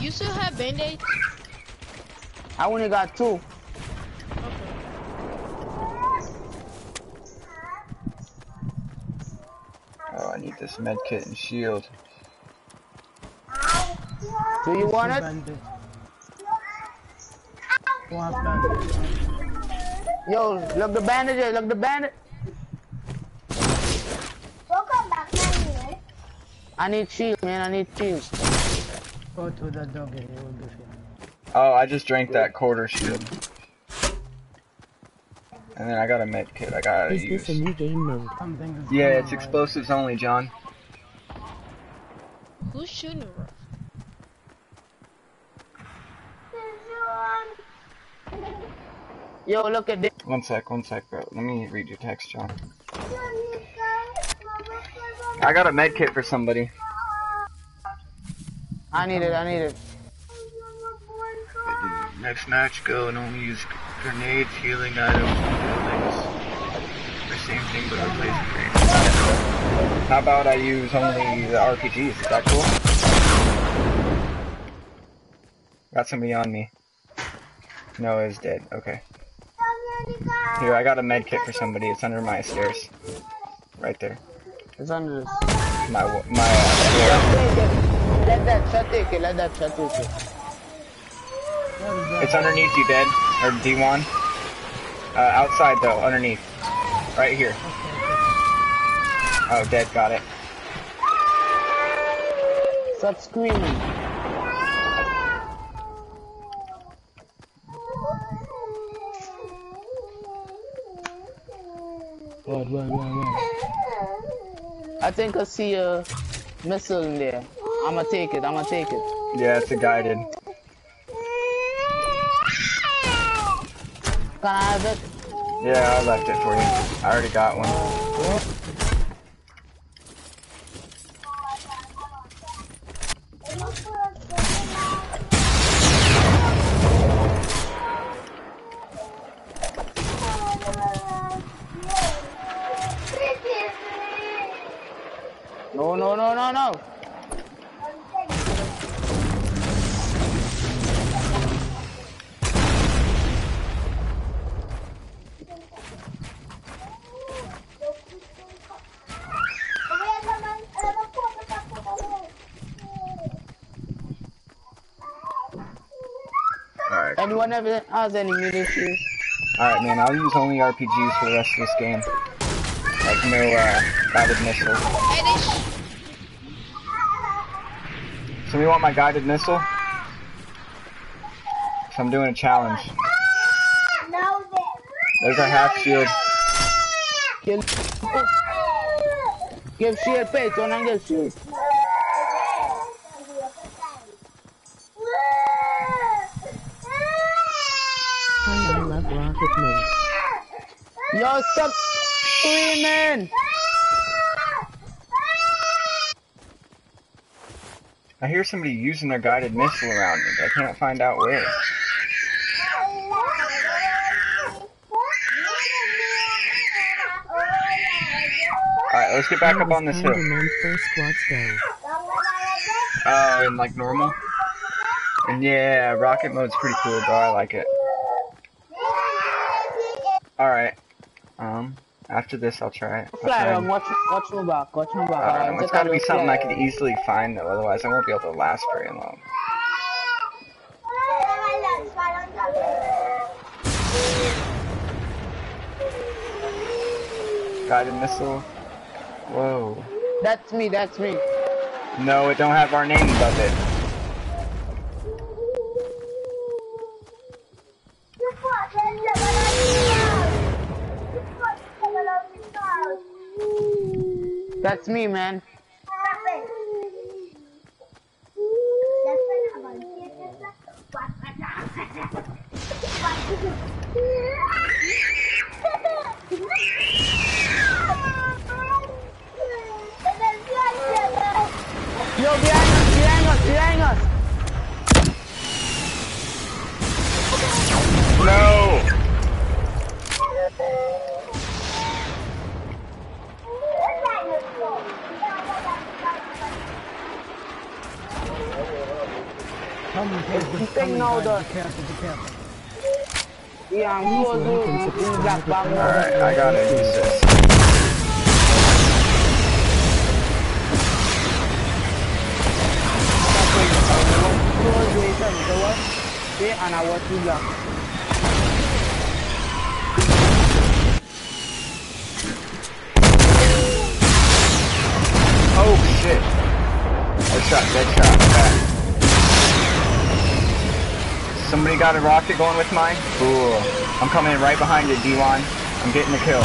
You still band-aids? I only got two. Oh, I need this med kit and shield. Do you want it? bandits. Who? Yo, look the bandages, look the bandage. I need shield, man. I need shield. Go to the doggy, he will be fine. Oh, I just drank that quarter shield. And then I got a med kit I gotta Is use. this a new game mode? Yeah, it's on, explosives only, John. Who's shooting her? Yo, look at this. One sec, one sec, bro. Let me read your text, John. I got a med kit for somebody. I need it. I need it. Next match, go and only use grenades, healing items, and buildings. The same thing, but replace grenades. How about I use only the RPGs? Is that cool? Got somebody on me. No, it's dead. Okay. Here, I got a med kit for somebody. It's under my stairs. Right there. It's under. My, my, uh. Let that shot take it. Let that shot take it. Where is that? it's underneath you, dead. Or D1. Uh, outside though, underneath. Right here. Oh, dead, got it. Stop screaming. What, what, what, what? I think I see a missile in there. I'ma take it. I'ma take it. Yeah, it's a guided. Can I have it? Yeah, I left it for you. I already got one. Anyone ever has any military? Alright, man, I'll use only RPGs for the rest of this game. Like, no, uh, guided missiles. Hey, they sh- want my guided missile? So I'm doing a challenge. There's a half shield. Give shield, turn and give shield. Hi, I love rocket mode. Yo, stop screaming! I hear somebody using their guided missile around me, but I can't find out where. Alright, let's get back up on this hill. Oh, and like normal? And yeah, rocket mode's pretty cool, bro. I like it. Alright. Um, after this, I'll try it. I'll Fly try and- watch, watch my back, watch my back. I don't alright? know, Just it's gotta be little something I can easily find, though. Otherwise, I won't be able to last very long. Guided missile. Whoa. That's me, that's me. No, it don't have our name above it. That's me, man. Yo, behind us, behind us, behind us. No! Come now, careful. Yeah, who was in black? Alright, I gotta use this. And I was too black. Oh shit! Dead shot, dead shot. Back. Somebody got a rocket going with mine? Cool. I'm coming right behind you, D1. I'm getting the kill.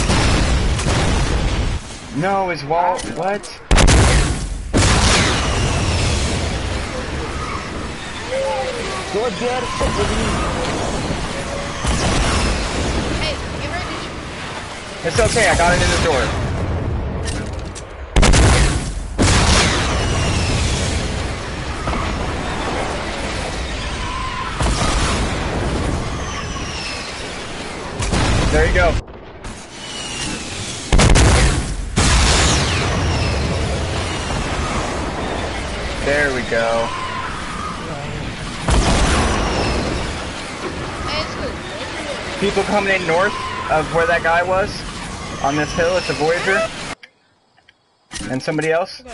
No, his Walt... What? Go there, sit with me. hey, get ready. It's okay, I got it in the door. There you go. There we go. People coming in north of where that guy was on this hill. It's a Voyager. And somebody else. It's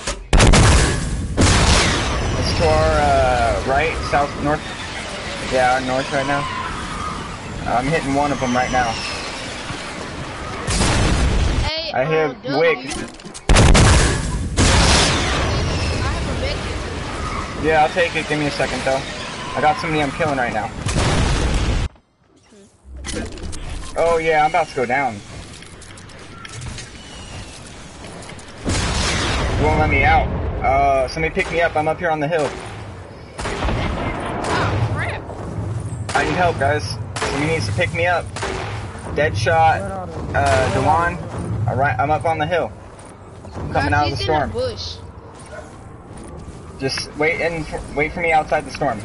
to our uh, right, south, north. Yeah, our north right now. I'm hitting one of them right now. I hear um, Wick. I have a. Yeah, I'll take it. Give me a second though. I got somebody I'm killing right now. Oh yeah, I'm about to go down. You won't let me out. Uh, somebody pick me up. I'm up here on the hill. Oh, crap. I need help, guys. Somebody needs to pick me up. Deadshot, uh, Dewan. Alright, I'm up on the hill. I'm coming Guys, out of the storm. In a bush. Just wait and wait for me outside the storm.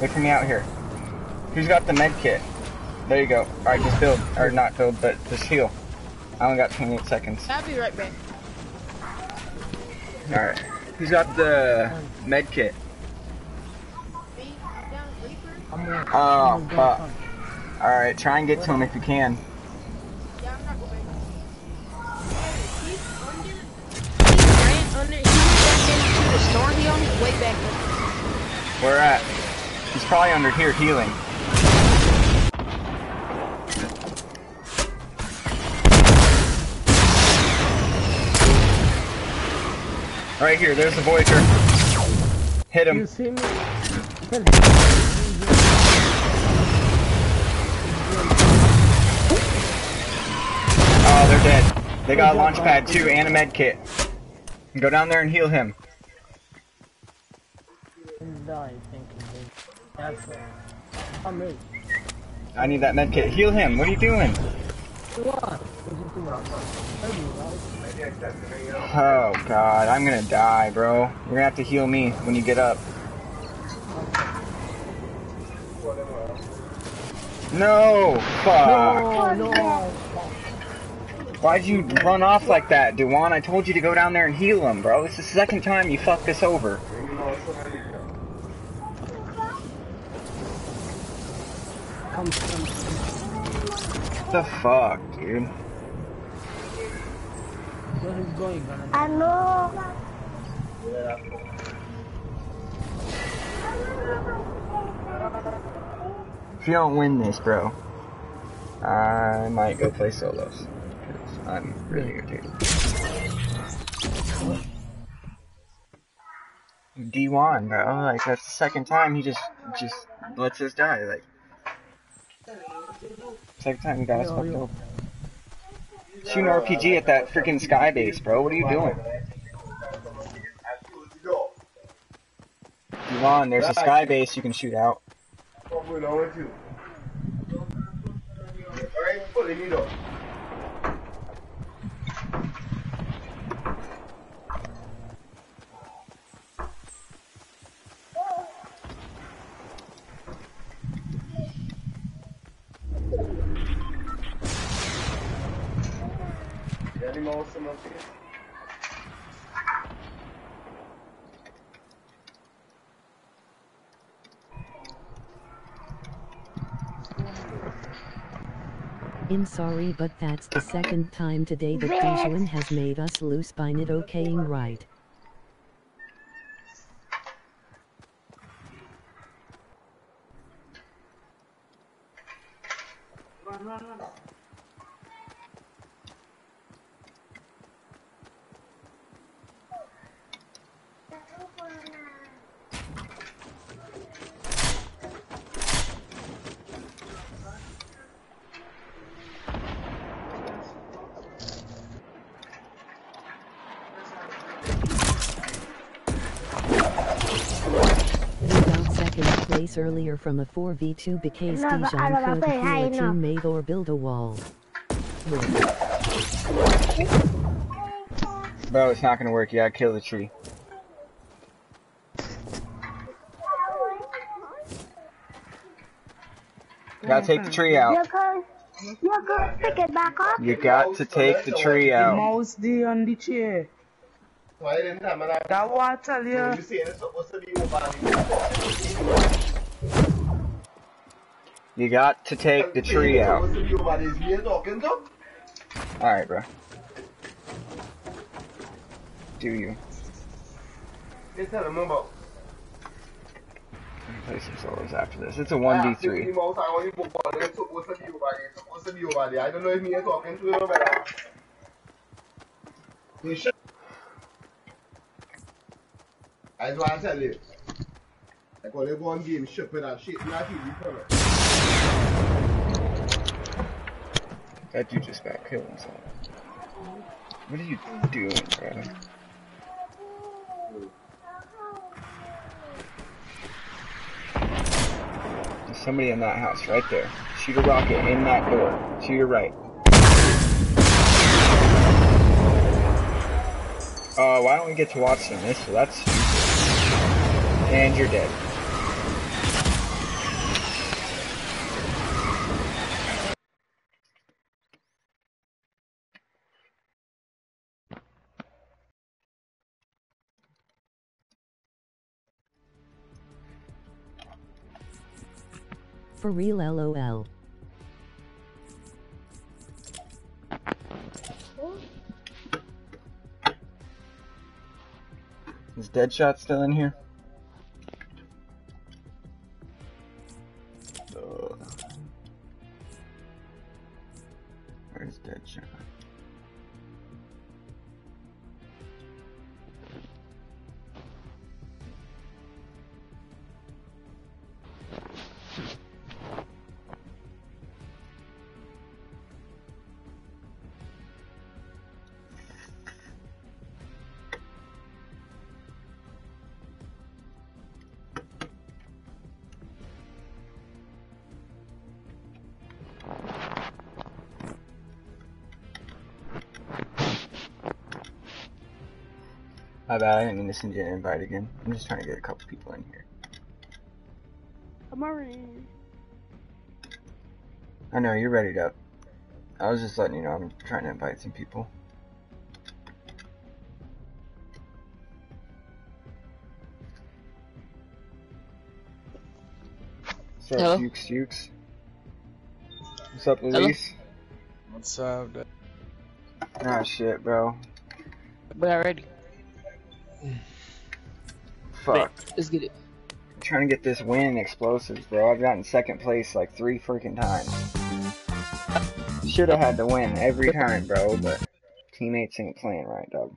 Wait for me out here. Who's got the med kit? There you go. Alright, just build. Or not build, but just heal. I only got 28 seconds. I'll be right back. Alright. Who's got the med kit? Be down Reaper. I'm gonna, Oh, fuck. Alright, try and get to him if you can. We're Where at? He's probably under here healing. Right here, there's the Voyager. Hit him. Oh, they're dead. They got a launch pad too and a med kit. Go down there and heal him. I need that medkit. Heal him. What are you doing? Oh god, I'm gonna die, bro. You're gonna have to heal me when you get up. No! Fuck! Oh no! Why'd you run off like that, Dewan? I told you to go down there and heal him, bro. It's the second time you fucked us over. Come, come. The fuck, dude? Where is going? I know. If you don't win this, bro, I might go play solos. 'Cause I'm really irritated. D1, bro. Like, that's the second time he just, just lets us die. Like, second time he got us Yo, fucked yo. over. Shoot an RPG at that freaking sky base, bro. What are you doing? D1, there's a sky base you can shoot out. I'm sorry but that's the second time today that Dijuan has made us lose by not okaying right. We got second place earlier from a 4v2 because No, but I Dijon could say heal a teammate or build a wall. Look. Bro, it's not gonna work. You gotta kill the tree. You gotta take the tree out. could, you could pick it back up. You got to take the tree The out. mouse there on the chair. That what I tell you. You got to take the tree out. Alright, bro. Do you? We can play some solos after this. It's a 1v3. Ah, I don't know if me are talking to you or. You should. I just want to tell you. I call it one game, shit with that shit. Not TV color. That dude just got killed himself. What are you doing, bro? There's somebody in that house right there. Shoot a rocket in that door. To your right. Uh, why don't we get to watch this? So that's stupid. And you're dead. For real lol. Is Deadshot still in here? Bad, I didn't mean to send you an invite again. I'm just trying to get a couple people in here. I'm already. I know, you're ready to. I was just letting you know I'm trying to invite some people. What's up, Hello? Jukes Jukes? What's up, Luis? What's up? dude? Ah, shit, bro. We're already. Fuck. Let's get it. trying to get this win in explosives, bro. I've gotten second place like three freaking times. Should have had to win every time, bro, but teammates ain't playing right, dog.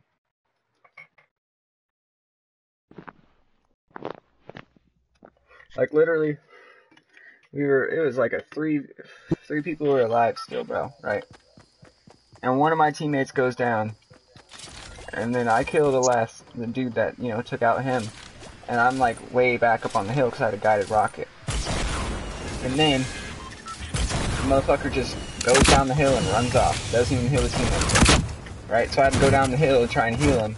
Like literally, we were. It was like a three, three people were alive still, bro. Right. And one of my teammates goes down, and then I kill the last the dude that you know took out him, and I'm like way back up on the hill because I had a guided rocket. And then the motherfucker just goes down the hill and runs off. Doesn't even heal his teammates. Right? So I had to go down the hill to try and heal him.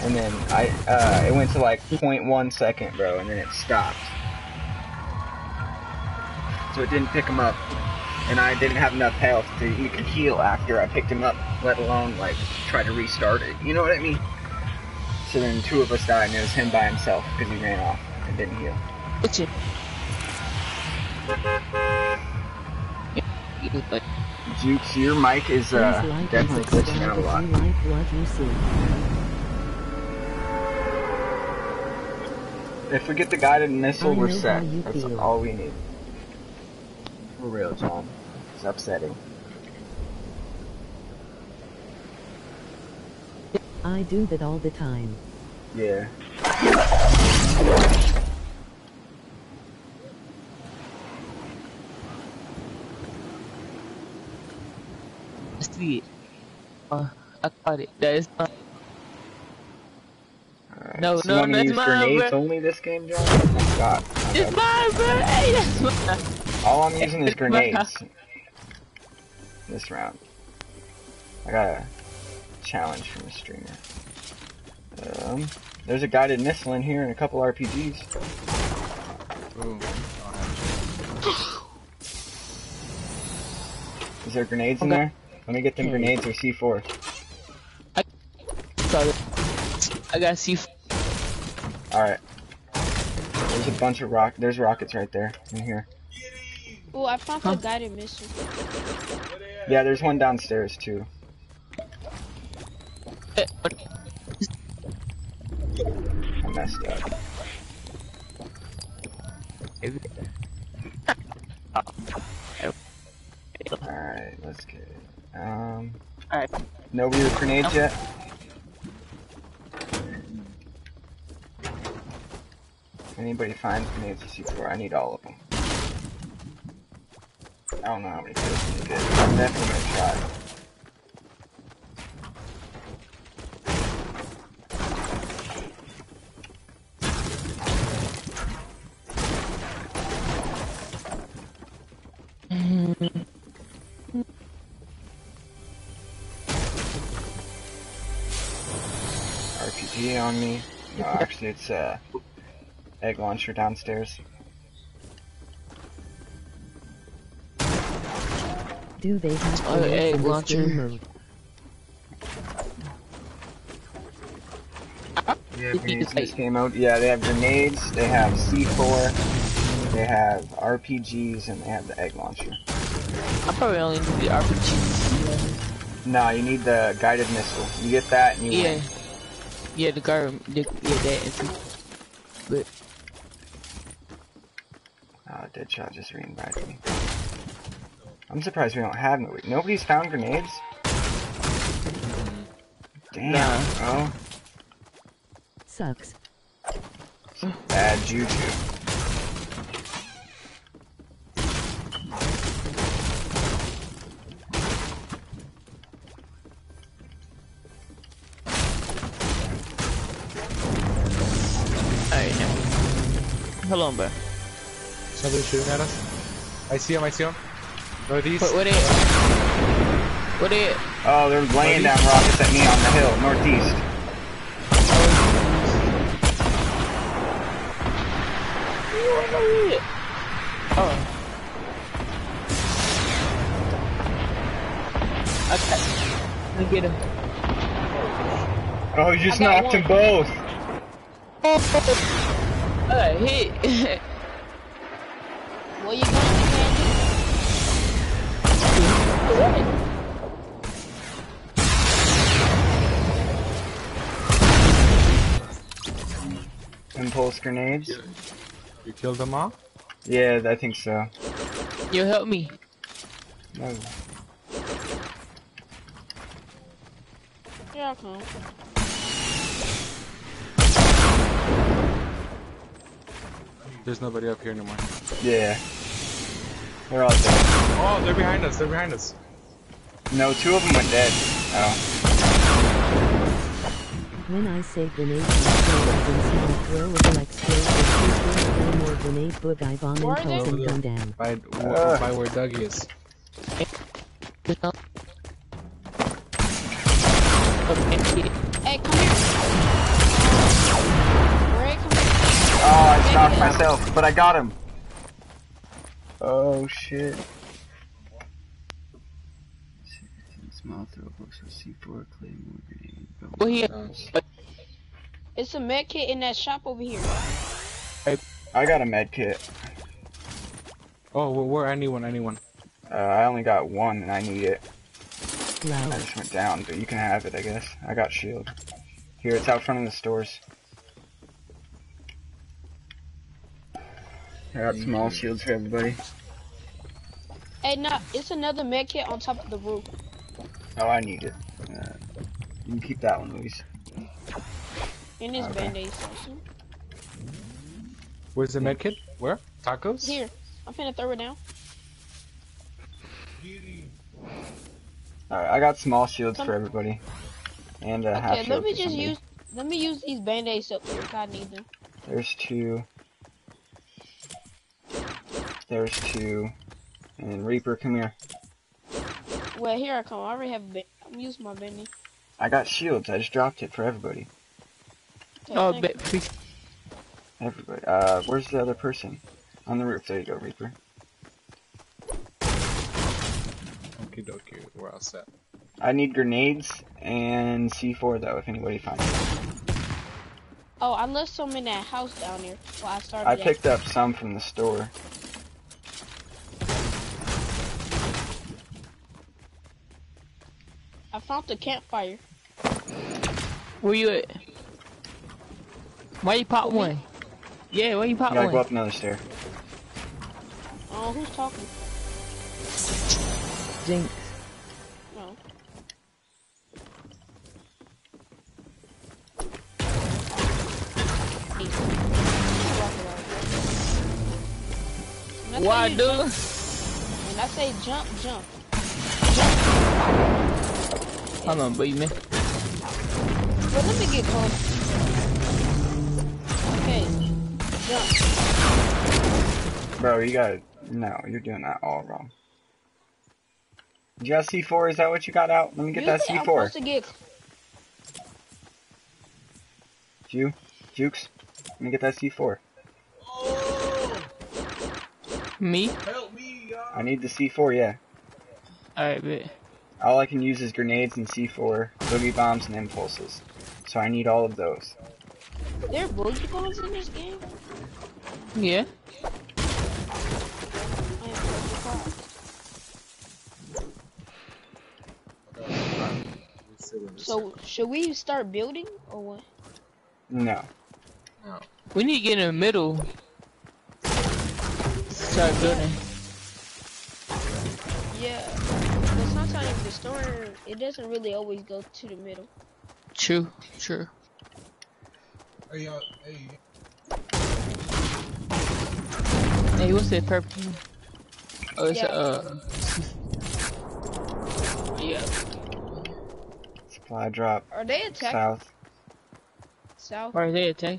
And then I uh, it went to like 0.1 second, bro, and then it stopped. So it didn't pick him up. And I didn't have enough health to even heal after I picked him up, let alone like try to restart it. You know what I mean? So then two of us died, and it was him by himself because he ran off and didn't heal. What's it? Jukes, your mic is uh, like definitely glitching out a lot. if like what you see. If we get the guided missile, we're set. That's feel. all we need. For real, John. It's upsetting. I do that all the time. Yeah. It. Uh, I caught it. That is not. Alright. No, so no, that's use mine, grenades bro. only this game, John? Oh my god. It's mine, bro. Hey, that's mine. All I'm using is (laughs) grenades. This round. I got a challenge from a streamer. Um, there's a guided missile in here and a couple RPGs. Oh, Is there grenades in there? Let me get them grenades or C4. Got it. I got C4. Alright. There's a bunch of rock. There's rockets right there in here. Oh, I found the guided missile. Yeah, there's one downstairs too. I messed up. Alright, let's get it. Um, Alright. nobody with grenades yet? Anybody find grenades to C4? I need all of them. I don't know how many kills we can get. I'm definitely gonna try. RPG on me. No, (laughs) actually, it's uh, egg launcher downstairs. Do they have Oh, egg launcher. game? Yeah, grenades (laughs) in this like- game mode. Yeah, they have grenades, they have C4, they have RPGs, and they have the egg launcher. I probably only need the RPG. No, you need the guided missile. You get that, and you Yeah. win. Yeah, the guard. The, yeah, that. and But ah, Oh, Deadshot just re-invited me. I'm surprised we don't have no. Nobody's found grenades. Damn, Nah. bro. Sucks. Bad juju. Columba. Somebody's shooting at us. I see him, I see him. Northeast. What, what is What is Oh, they're laying northeast. down rockets at me on the hill, northeast. Oh. Okay. Let me get him. Oh, you just knocked them both. (laughs) Uh, hit. Where you going, Candy? Impulse grenades. You killed them all? Yeah, I think so. You help me. No. Here I There's nobody up here anymore. Yeah. They're all dead. Oh, they're behind us. They're behind us. No, two of them went dead. Oh. When I say grenade and small throw of like skills with two three more grenade book I bomb Where are and gun down. By, Uh. by where Doug is. Hey, come here. Oh, I knocked myself, but I got him. Oh shit. Small throw books with C4, claymore, grenade. Well, he- It's a med kit in that shop over here. I got a med kit. Oh, where, where? Anyone? Anyone? Uh, I only got one and I need it. No. I just went down, but you can have it, I guess. I got shield. Here, it's out front of the stores. I got small shields for everybody. Hey, no, it's another med kit on top of the roof. Oh, I need it. Uh, you can keep that one, Luis. And this Okay. band-aid section. Where's the med kit? Where? Tacos? Here, I'm finna throw it down. Alright, I got small shields Come- for everybody. And a half Okay, shield let me just somebody. use, let me use these band-aids up here. 'cause I need them. There's two. There's two. And then Reaper, come here. Well, here I come. I already have. a I'm using my band-aid. I got shields. I just dropped it for everybody. Okay, Oh, thank bet. you. please. Everybody. Uh, where's the other person? On the roof. There you go, Reaper. Okie dokie. We're all set. I need grenades and C4 though, if anybody finds it. Oh, I left some in that house down there. While I started. I at. picked up some from the store. Found the campfire. Where you at? Why you pop one? Yeah, why you pop You gotta one? go up another stair. Oh, who's talking? Jinx. No. When I say Why, you dude? jump- When I say jump, jump. (laughs) Hold on, baby. Well, let me get close. Okay. Jump. Bro, you gotta. No, you're doing that all wrong. You got C4? Is that what you got out? Let me get You that think I'm C4. supposed to get Ju? Jukes? Let me get that C4. Me? Help me. I need the C4, yeah. Alright, bet. All I can use is grenades and C4, boogie bombs, and impulses. So I need all of those. there are boogie bombs in this game? Yeah. So. So, should we start building or what? No. We need to get in the middle. Start building. Yeah. But sometimes the storm, it doesn't really always go to the middle. True, true. Hey, uh, hey. Hey, what's that purple? Oh, it's Yeah. uh. Yeah. Supply drop. Are they attacking South. south? Where are they attack?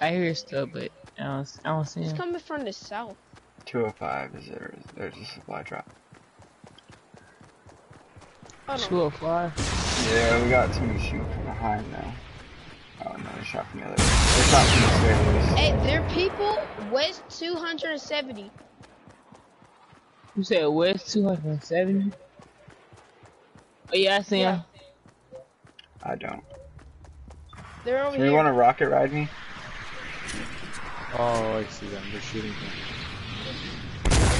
I hear stuff, but I don't, I don't see It's them. coming from the south. 205 is there. There's a supply drop. Hold on. Two oh five. Yeah, we got two shooting from behind now. Oh no, they shot from the other. They shot from this way. Luis. Hey, there are people west 270. You said West 270? Oh, yeah, I see him. I don't. They're over So you want to rocket ride me? Oh, I see them. They're shooting them.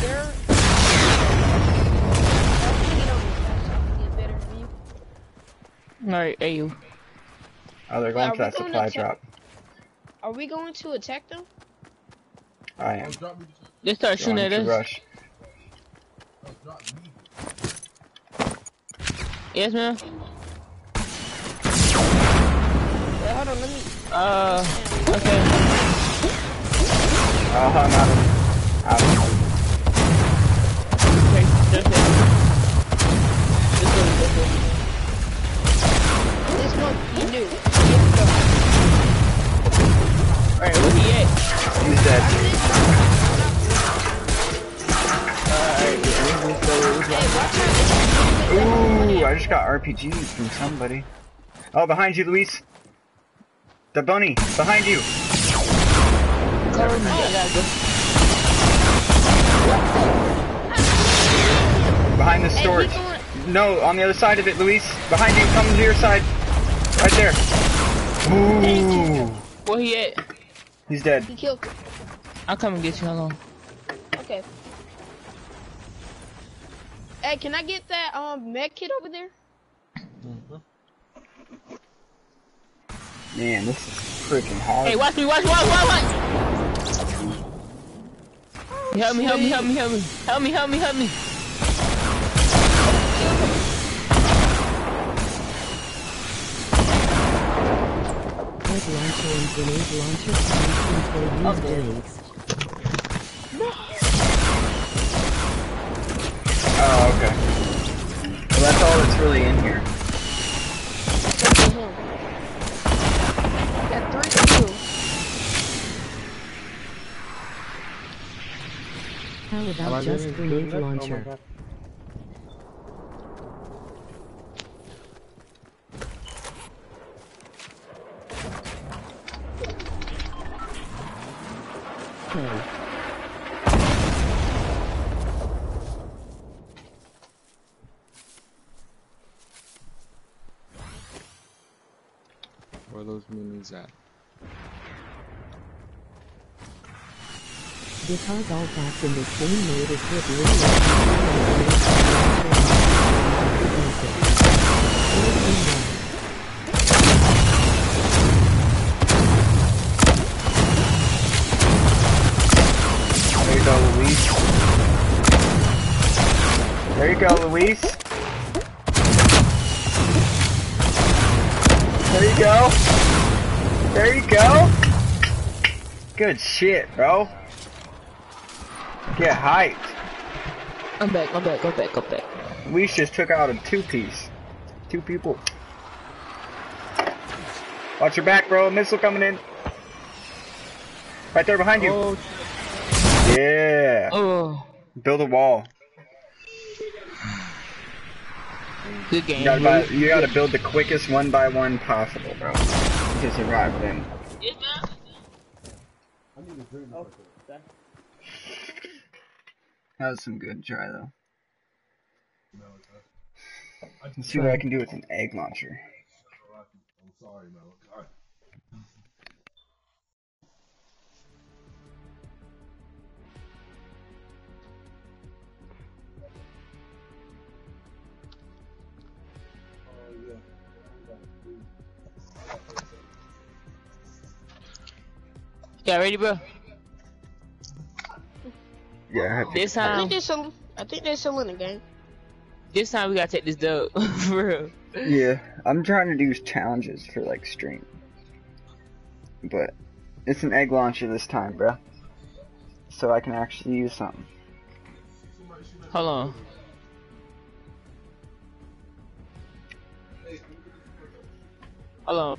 They're. Alright, hey you. Oh, they're going Are for that going supply to drop. Are we going to attack them? I am. They start shooting at to us. rush. Yes, ma'am. Wait, hold on, let me. Uh, okay. Oh, I'm out of. Out of. Okay, that's it. Let's go, let's go. Alright, he at? He's dead. Ooh, I just got RPGs from somebody. Oh, behind you, Luis. The bunny, behind you. Behind the storage. No, on the other side of it, Luis. Behind you, coming to your side. Right there. Ooh. Where he at? He's dead. He killed. I'll come and get you, hold on. Okay. Hey, can I get that um med kit over there? Man, this is freaking hard. Hey, watch me, watch, watch, watch, watch! Help me, help me, help me, help me. Help me, help me, help me. Egg launcher and grenade launcher for used eggs. Oh, okay. Well, that's all that's really in here. How about just grenade good? Oh Where are those minis at? Because all facts in this game mode is There you go, Luis. There you go. There you go. Good shit, bro. Get hyped. I'm back, I'm back, I'm back, I'm back. Luis just took out a two-piece. Two people. Watch your back, bro. Missile coming in. Right there behind you. Oh, yeah. Oh, Build a wall. Good game. You gotta, buy, you gotta build the quickest one by one possible, bro. To survive them. That was some good try though. Let's see what I can do with an egg launcher. I'm sorry, man. Yeah, ready, bro? Yeah, I have This I think there's some. I think they're still in the game. this time we gotta take this dub, (laughs) for real. Yeah, I'm trying to do challenges for like stream. But it's an egg launcher this time, bro. So I can actually use something. Hold on. Hold on.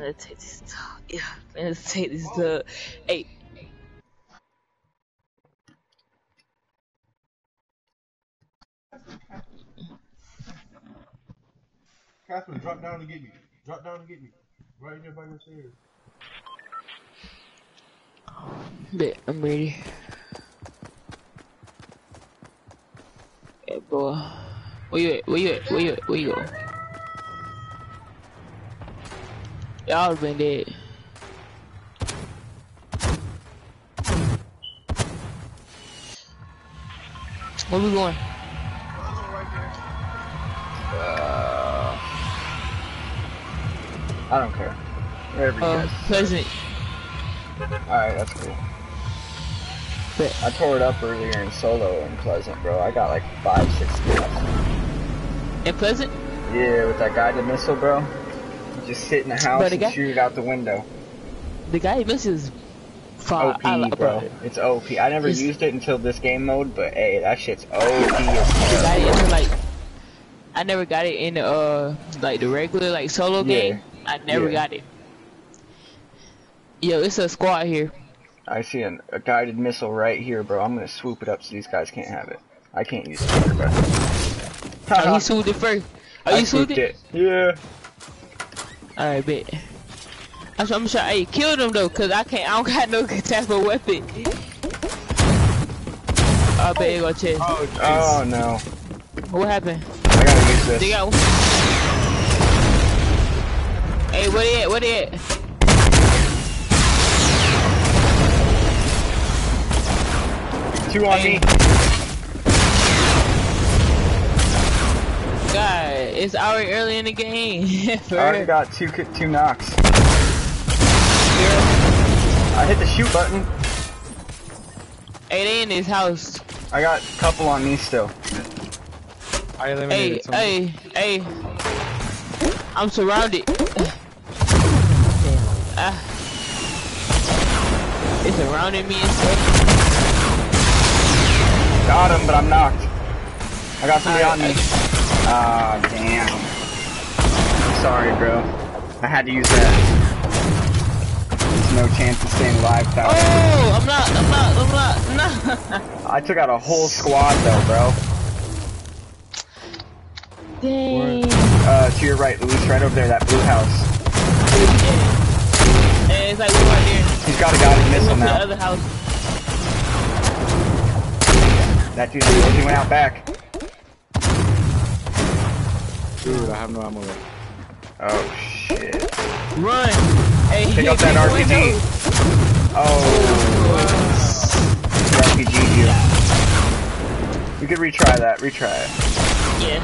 to take this dog. (laughs) Yeah, plan to take this dog. Hey, Catherine, drop down and get me. Drop down and get me. Right in there by the stairs. bet I'm ready. Yeah, boy. Where you at? Where you at? Where you at? Where you at? Y'all been dead. Where we going? Uh, I don't care. Wherever you Uh, guys. Pleasant. Alright, that's cool. Bet. I tore it up earlier in solo in Pleasant, bro. I got like five, six kills. And Pleasant? Yeah, with that guided missile, bro. Just sit in the house But the and guy- shoot it out the window. The guy misses far. OP, I like- bro. It's OP. I never It's- used it until this game mode, but hey, that shit's OP as The hell. guy is like, I never got it in the uh like the regular like solo Yeah. game. I never Yeah. got it. Yo, it's a squad here. I see an, a guided missile right here, bro. I'm gonna swoop it up so these guys can't have it. I can't use it, but. Oh, he (laughs) swooped it first. Oh, I you swooped swooped it? it. Yeah. Alright, bet. I'm, I'm sure I killed him though, cause I can't. I don't got no (laughs) type of weapon. I bet you go chest. Oh, oh no. What happened? I gotta use this. They got. Hey, where they at? Where they at? Two on me. God, it's already early in the game. (laughs) I already got two two knocks. I hit the shoot button. Hey, they in his house. I got a couple on me still. I Hey, eliminated someone. hey, hey. I'm surrounded. Ah. It's surrounding me and stuff. Got him, but I'm knocked. I got somebody on Alright, me. Ah, damn. I'm sorry, bro. I had to use that. There's no chance of staying alive without it. Oh, I'm not, I'm not, I'm not, no. (laughs) I took out a whole squad though, bro. Dang. Uh, to your right, Luis, right over there, that blue house. Hey, it's like right there. He's got a guided missile to the now. other house. That dude, he went out back. Dude, I have no ammo left. Oh shit. Run. Hey, Pick he up that RPG. window. Oh. The RPG you. We could retry that, retry it. Yeah.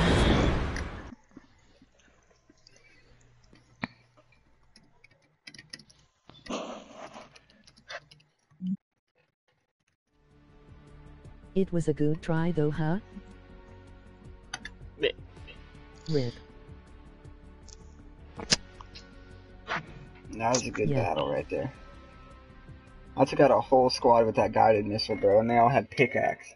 It was a good try though, huh? Bet. Rip. That was a good Yeah. battle right there. I took out a whole squad with that guided missile, bro, and they all had pickaxe.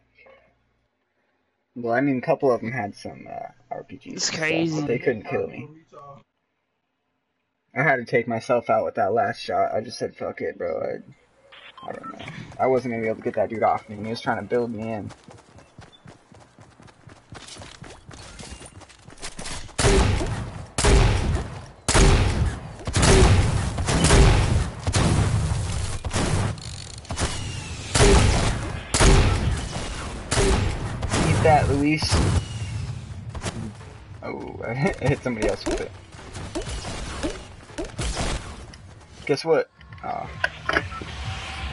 Well, I mean, a couple of them had some uh, RPGs. and It's stuff, but they couldn't kill me. I had to take myself out with that last shot. I just said, fuck it, bro. I, I don't know. I wasn't gonna be able to get that dude off me, and he was trying to build me in. Eat that, Luis. Oh, I hit somebody else with it. Guess what? Oh. Yeah,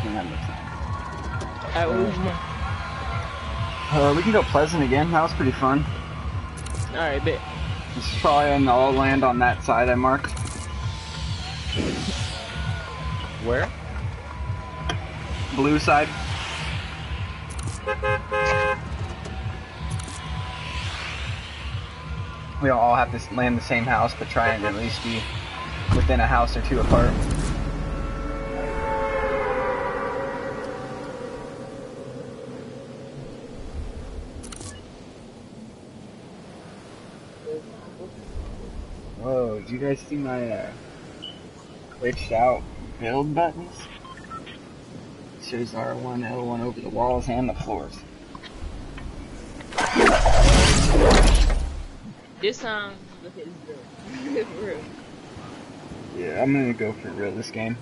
that makes sense. Alright. Uh, we can go Pleasant again. That was pretty fun. Alright, bet. Let's try and all land on that side I marked. Where? Blue side. We don't all have to s- land the same house, but try and at least be within a house or two apart. Whoa, did you guys see my, uh... glitched out build buttons. It shows R1, L1 over the walls and the floors. This time, look at this. (laughs) For real. Yeah, I'm gonna go for real this game.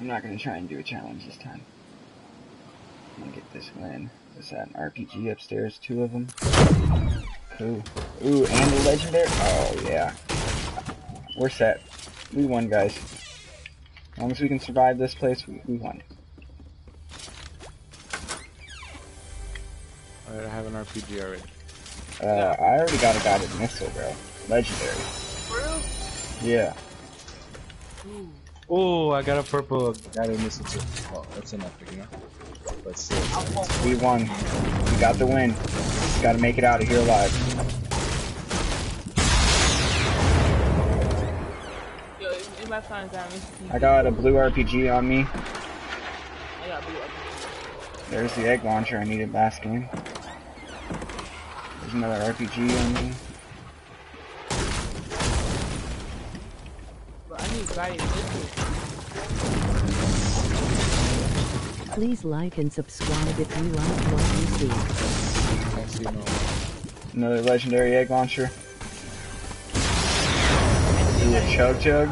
I'm not gonna try and do a challenge this time. I'm gonna get this win. Is that an RPG upstairs? Two of them. Cool. Ooh, and the legendary. Oh yeah. We're set. We won, guys. As long as we can survive this place, we, we won. Alright, I have an RPG already. Uh, I already got a guided missile, bro. Legendary. Really? Yeah. Ooh. Oh, I got a purple guided missile too. Well, that's enough, you know. But still, We won. We got the win. Gotta make it out of here alive. Yo, if anybody finds out, I got a blue RPG on me. I got blue up. There's the egg launcher I needed last game. There's another RPG on me. But I need guided. Please like and subscribe if you like what you see. I see no. Another legendary egg launcher. Ooh, a chug jug.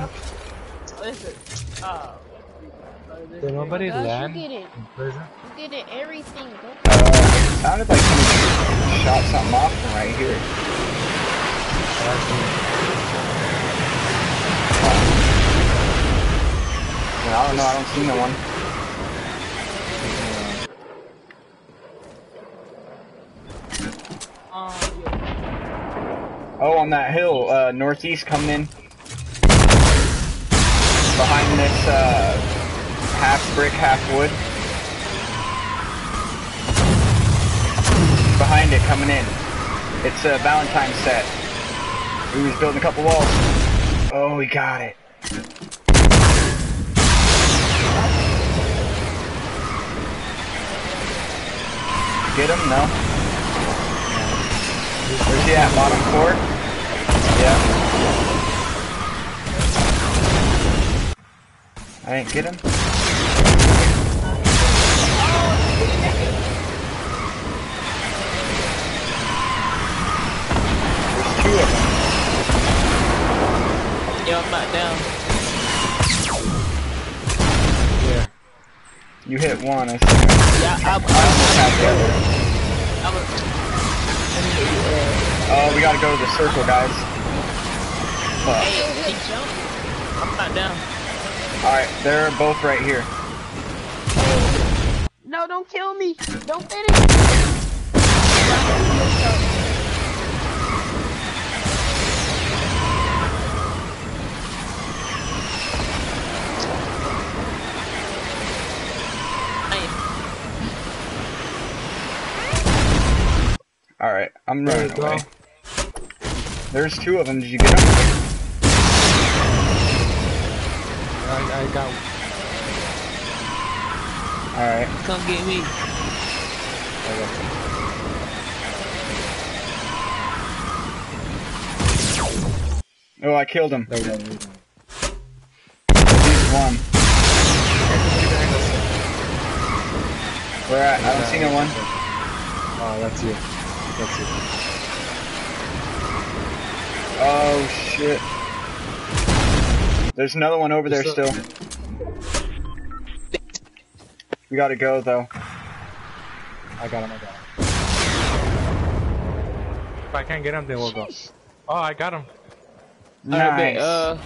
Listen. Oh. Did nobody Gus, land you get it. in prison? You get it everything. Go. Uh, sounded like somebody shot something off from right here. Yeah, I don't know, I don't see no one. Um, yeah. Oh, on that hill, uh, northeast coming in. Behind this, uh, half brick, half wood. Behind it, coming in. It's a Valentine set. He was building a couple walls. Oh, he got it. Get him? No. Where's he at? Bottom floor? Yeah. I didn't get him. There's two of them. Yo, I'm back down. Yeah. You hit one, I see. Yeah, I, I, I almost had the other. I'm a, Oh, we gotta go to the circle, guys. Fuck. hey, he jumped. I'm back down. Alright, they're both right here. No, don't kill me. Don't finish. Alright, I'm There running away. There's two of them. Did you get them? I, I got. one. Alright. Come get me. I got Oh, I killed him. There we go. At least one. Where at? I don't see no one. Oh, that's you. That's you. Oh shit. There's another one over there still. We gotta go though. I got him. I got him. If I can't get him, then we'll go. Oh, I got him. Nice. Alright, uh,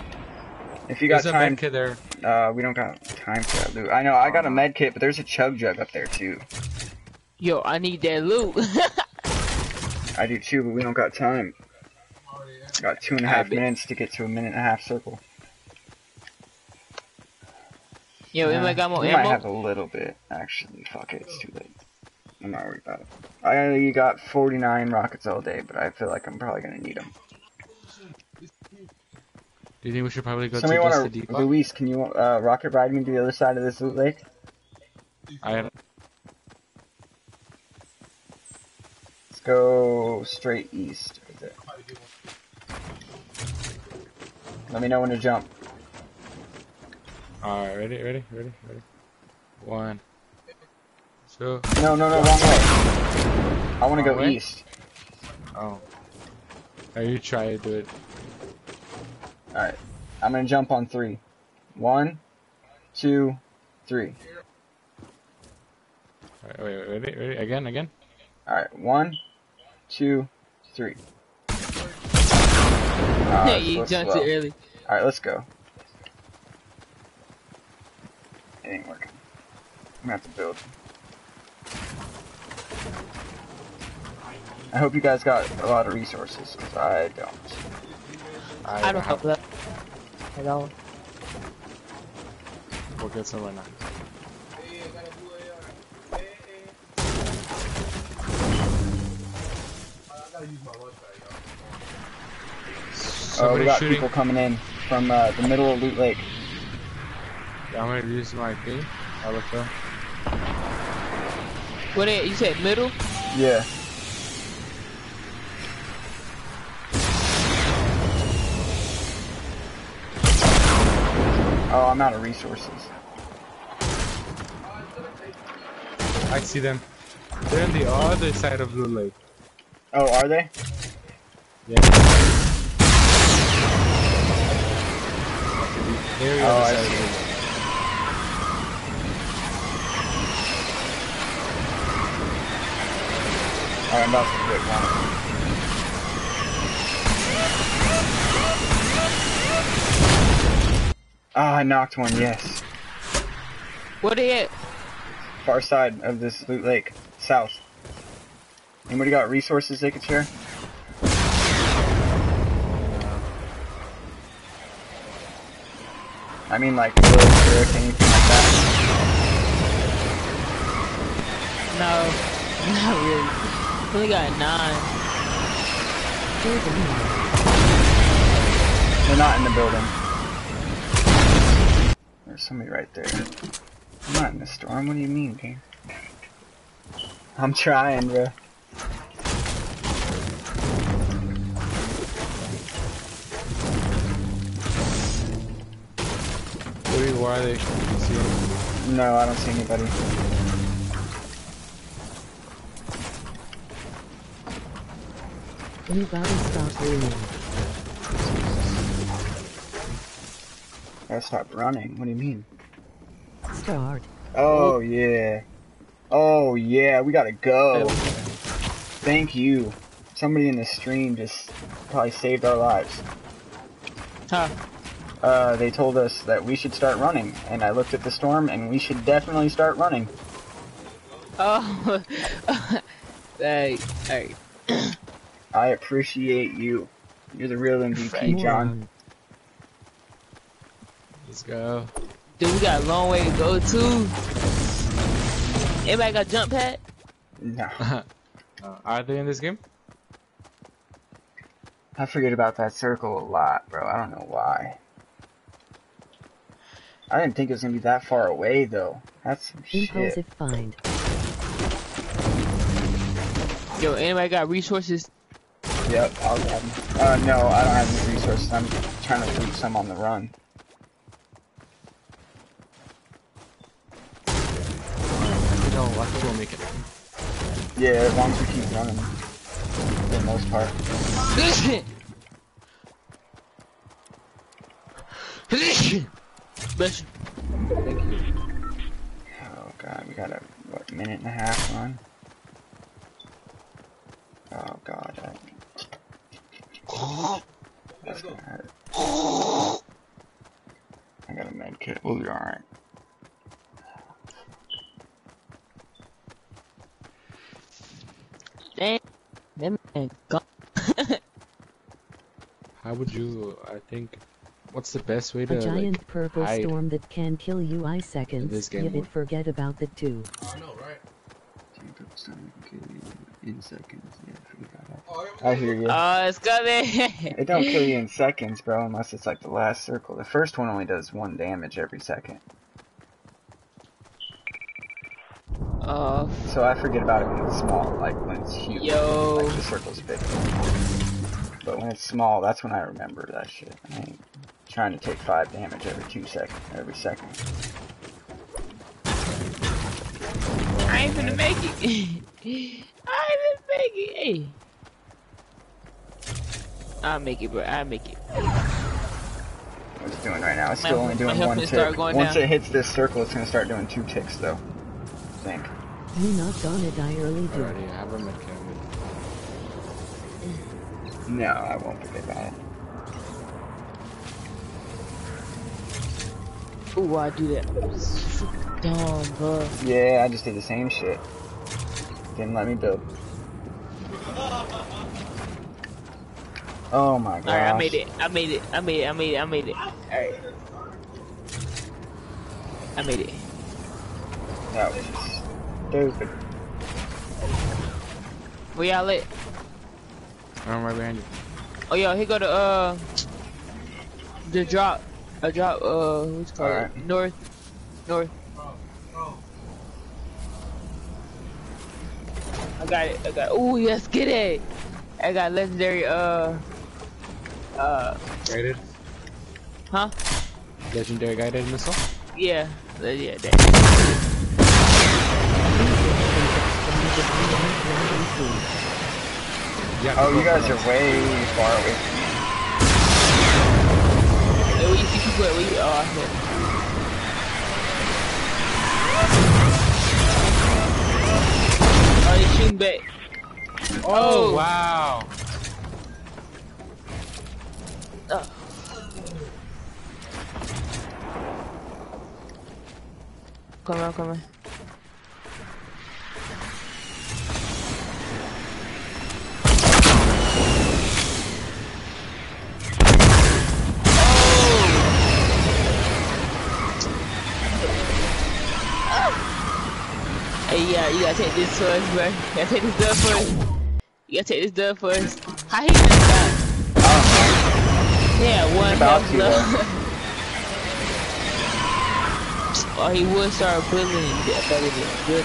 if you got There's a time, med kit there. uh, we don't got time for that loot. I know, I got a med kit, but there's a chug jug up there too. yo, I need that loot. (laughs) I do too, but we don't got time. Got two and a half minutes to get to a minute and a half circle. yo, anybody got more we might ammo? have a little bit, actually. Fuck it, it's too late. I'm not worried about it. I only got 49 rockets all day, but I feel like I'm probably gonna need them. Do you think we should probably go Somebody to want just the to, depot? Luis, can you uh, rocket ride me to the other side of this loot lake? I Let's go straight east. Is it? Let me know when to jump. Alright, ready, ready, ready, ready. One. Two. No, no, no, wrong way. I want to go way? east. Oh. Are you try to do it. Alright. I'm gonna jump on three. One, two, three. Alright, wait, wait, ready, ready, again, again. Alright, one, two, three. (laughs) Yeah, Ah, you jumped slow. it early. Alright, let's go. It ain't working. I'm gonna have to build. I hope you guys got a lot of resources, because I don't. I don't have that at all. We'll get some right now. Oh, we got shooting. people coming in from uh, the middle of Loot Lake. Yeah, I'm gonna use my thing. I'll look up. What it, you said middle? Yeah. Oh, I'm out of resources. I see them. They're on the other side of Blue Lake. Oh, are they? Yeah. They're the Oh, other I side see. Alright, I'm about to get one. Ah, I knocked one, yes. What they at? Far side of this Loot Lake. South. Anybody got resources they could share? I mean like wood, brick, anything like that. No, (laughs) not really. Only got nine. They're not in the building. There's somebody right there. I'm not in the storm, what do you mean, game? (laughs) I'm trying, bro. What are why are they? See? No, I don't see anybody. You gotta stop running. Gotta stop running, what do you mean? Start. Oh, yeah. Oh, yeah, we gotta go. Thank you. Somebody in the stream just probably saved our lives. Huh. Uh, they told us that we should start running, and I looked at the storm, and we should definitely start running. Oh, (laughs) hey, hey. (clears throat) I appreciate you. You're the real MVP, John. Let's go. Dude, we got a long way to go too. Anybody got jump pad? No. (laughs) uh, are they in this game? I forget about that circle a lot, bro. I don't know why. I didn't think it was gonna be that far away, though. That's some shit. Impulsive find. Yo, anybody got resources? Yep, I'll grab them. Uh, no, I don't have any resources. I'm trying to loot some on the run. I think I'll, I think we'll make it. Yeah, as long as we keep running. For the most part. Bless you. Oh god, we got a what minute and a half run. Oh god, I... gonna hurt. I got a med kit. We'll be alright. Damn, that man gone. How would you, I think, what's the best way to A giant like, purple hide? storm that can kill you I this seconds. game Give it forget about the two. I know, right? In seconds, yeah, forget. I hear you. Oh, it's coming. (laughs) It don't kill you in seconds, bro, unless it's like the last circle. The first one only does one damage every second. Oh, So I forget about it when it's small, like when it's huge. Yo. Like the circle's big. But when it's small, that's when I remember that shit. I ain't trying to take five damage every two seconds, every second. I ain't gonna make it. (laughs) I ain't gonna make it. Hey. I'll make it, bro. I'll make it. What it's doing right now. It's My- still only doing one tick. going Once down. it hits this circle, it's gonna start doing two ticks though. I think. You not gonna die early, dude. Already have a mechanic. No, I won't forget about it. Ooh, I do that. Dumb, bro. Yeah, I just did the same shit. Didn't let me build. Oh my god. Alright, I made it. I made it. I made it. I made it. I made it. Alright. I made it. That was just stupid. Where y'all at? I'm right behind you. Oh, yo, he go the, uh, the drop. A drop, uh, what's called? Alright. North. North. I got it. I got Oh, yes, get it. I got legendary, uh, uh, Guided? huh? Legendary guided missile? Yeah. Yeah, that. Yeah. Oh, you guys are way far away from me. Hey, where you see people? Where you, oh, I hit. Oh, they shooting back. Oh, wow. Uh. Come on, come on. Hey, yeah, you gotta take this first, bro. You gotta take this dub first. You gotta take this dub first. How he just got? Oh. Yeah, one health left. (laughs) Oh, he would start bullying. Yeah, than good.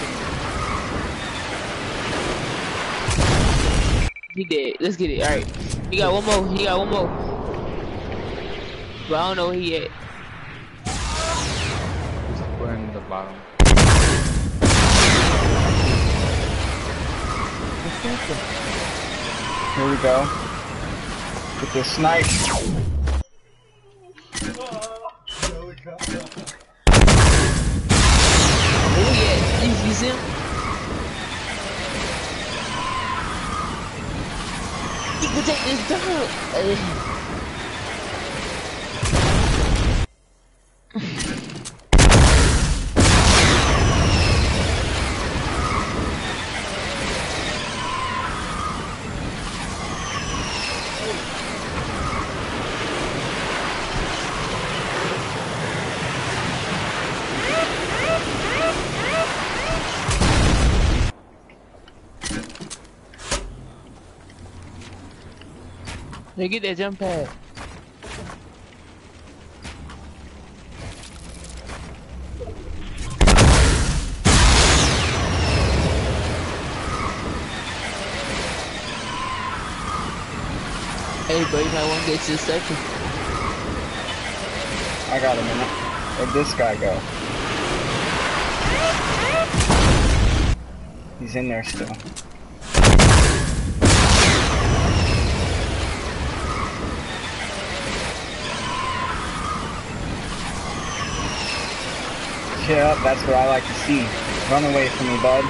He did. Let's get it. All right. He got one more. He got one more. But I don't know where he at. We're in the bottom. Here we go. Get this snipe. Where he at? You, you see him? He can take this. They get that jump pad. Hey, you might want to get to the second. I got a minute. Where'd this guy go? He's in there still. Yep, that's what I like to see. Run away from me, bud.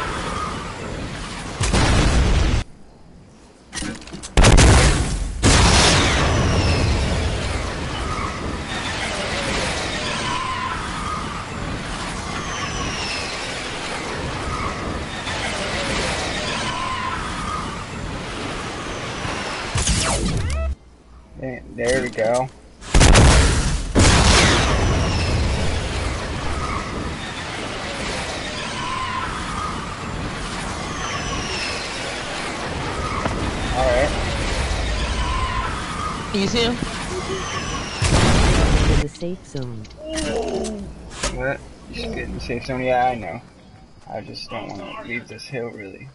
There, there we go. Alright. You see him? In the safe zone. What? You should get in the safe zone? Yeah, I know. I just don't want to leave this hill, really.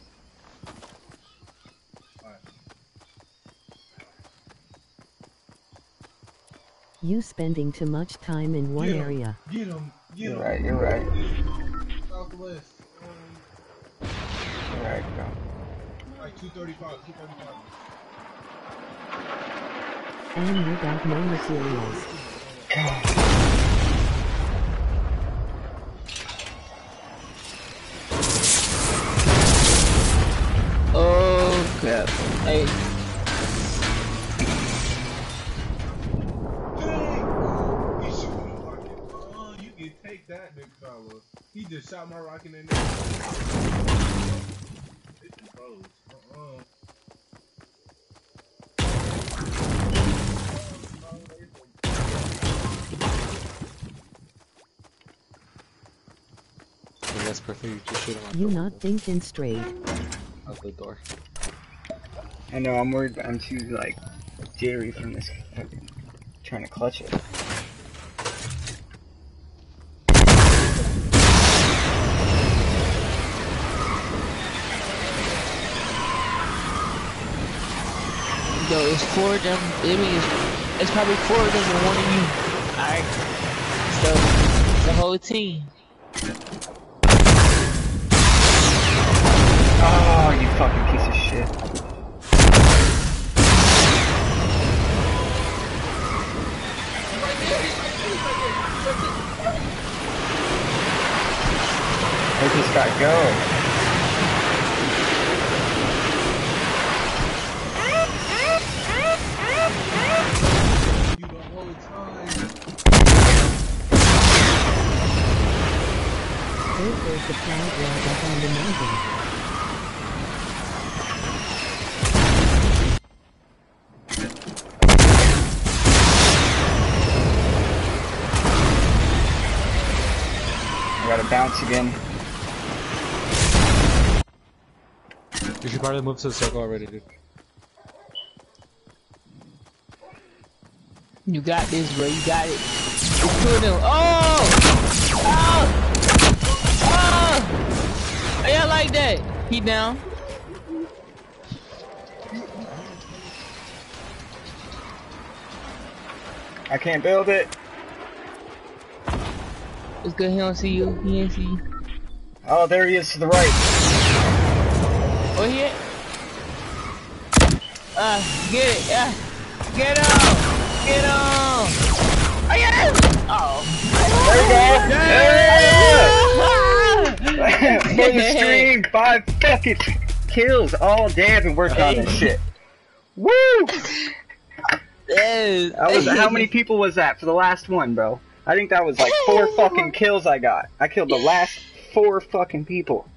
You spending too much time in one Get 'em. area. Get him. Get You're him. right, you're right. Southwest. Um, You're right, like 235, 235. And you got no materials. Oh crap. Hey, He shooting a rocket. Uh, you can take that, big fella. He just shot my rocket in there. You just him You not thinking straight. out the door. I know, I'm worried, I'm too, like, jittery from this fucking trying to clutch it. yo, it's four of them. I mean, it's, it's probably four of them and one of you. Alright. So, the whole team. Oh, you fucking piece of shit. Where'd this guy go? The the mountain. Bounce again. You should probably move to the circle already, dude. You got this, bro. You got it. It's two of them. Oh! Oh! Oh! Yeah, I like that. He down. I can't build it. It's good he don't see you. He ain't see you. Oh, there he is to the right. Oh, yeah. Uh, get it. Yeah. Get on. Get on. Oh, yeah. Oh. There you go. (laughs) Full (laughs) stream, five fucking kills all day. I've been working on this shit. Woo! Yes. That was how (laughs) many people was that for the last one, bro? I think that was like four (laughs) fucking kills I got. I killed the last four fucking people.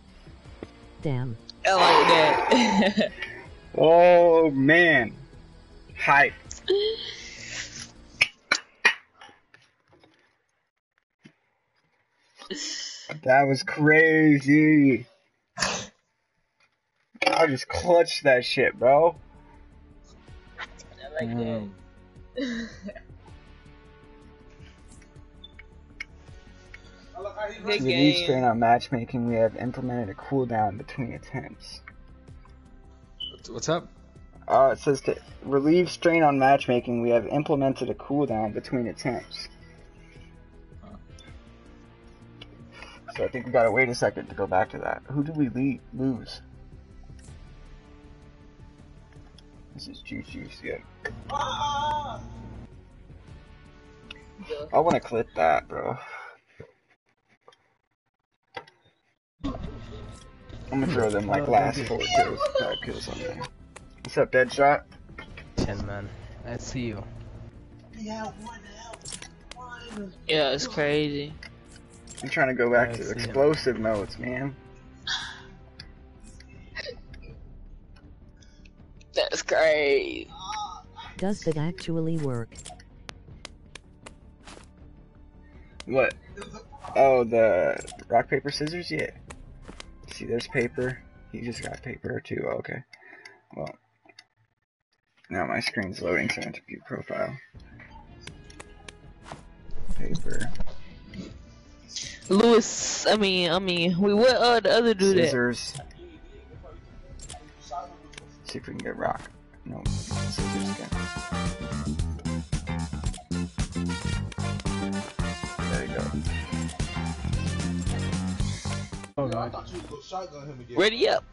Damn. I like that. Oh man, hype. That was crazy. I just clutched that shit, bro. I like that. Mm. (laughs) Good Release game. strain on matchmaking, we have implemented a cooldown between attempts. What's up? Uh, it says to relieve strain on matchmaking, we have implemented a cooldown between attempts. So I think we gotta wait a second to go back to that. Who do we le- lose? This is Juice Juice, yeah. I wanna clip that, bro. I'm gonna throw them like last four kills, five kills on there. What's up, Deadshot? Ten man. I see you. Yeah, it's crazy. I'm trying to go back to see him. explosive modes, man. That's crazy. Does that actually work? What? Oh, the rock, paper, scissors? Yeah. See, there's paper. He just got paper too. Okay. Well, now my screen's loading, so I have to view profile. Paper, Lewis, I mean, I mean, we what uh, the other dude that? scissors. See if we can get rock. No, scissors again. Good. Ready up.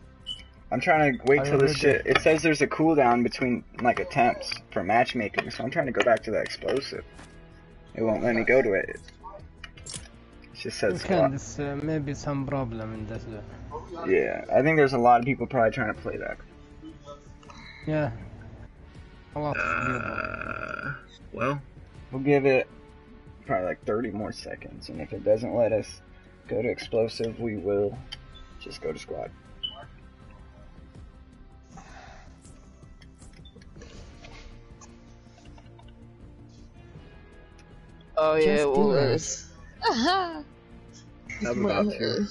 I'm trying to wait Are till this shit. It says there's a cooldown between like attempts for matchmaking, so I'm trying to go back to that explosive. It won't let me go to it. It just says Okay, this uh, maybe some problem in this. Uh, Yeah, I think there's a lot of people probably trying to play that. yeah. A lot of people. Uh, well, we'll give it probably like 30 more seconds, and if it doesn't let us go to explosive, we will just go to squad. Oh yeah, Just it do it. was. I'm about to.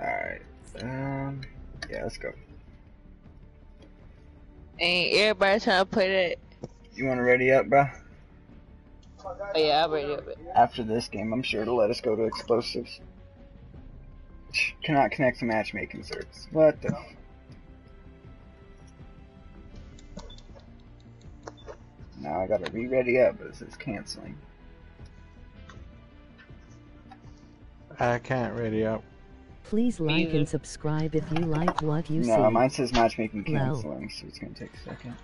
Alright. Um, yeah, let's go. Ain't everybody trying to play that? You want to ready up, bro? Oh yeah, I'm ready up. After this game, I'm sure it'll let us go to explosives. Cannot connect to matchmaking certs. What the? f- Now I gotta re-ready up, but it says canceling. I can't ready up. Please like Neither. and subscribe if you like what you no, see. mine says matchmaking Low. canceling, so it's gonna take a second.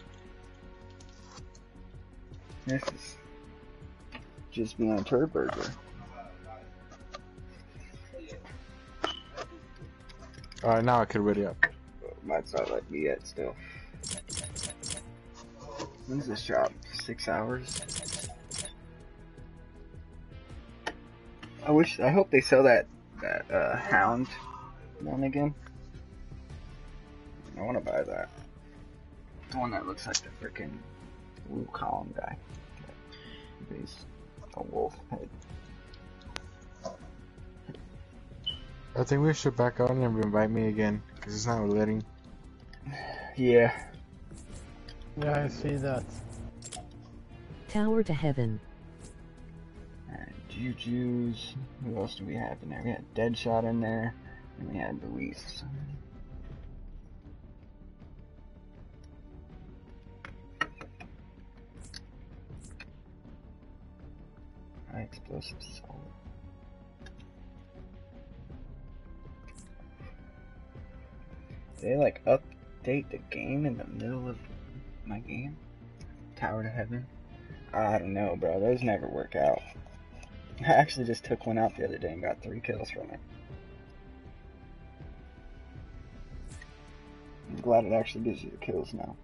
This is just being a turd burger. Alright, now I can ready up. Mine's not letting me yet still. When's this job? Six hours? I wish, I hope they sell that, that, uh, Hound one again. I wanna buy that. The one that looks like the freaking Wukong guy. But He's a wolf head. I think we should back out and invite me again, because it's not letting. Yeah. Yeah, I see that. Tower to heaven. Alright, Juju's. Who else do we have in there? We had Deadshot in there, and we had Luis. High explosive solid. They like update the game in the middle of my game? Tower to Heaven? I don't know, bro. Those never work out. I actually just took one out the other day and got three kills from it. I'm glad it actually gives you the kills now.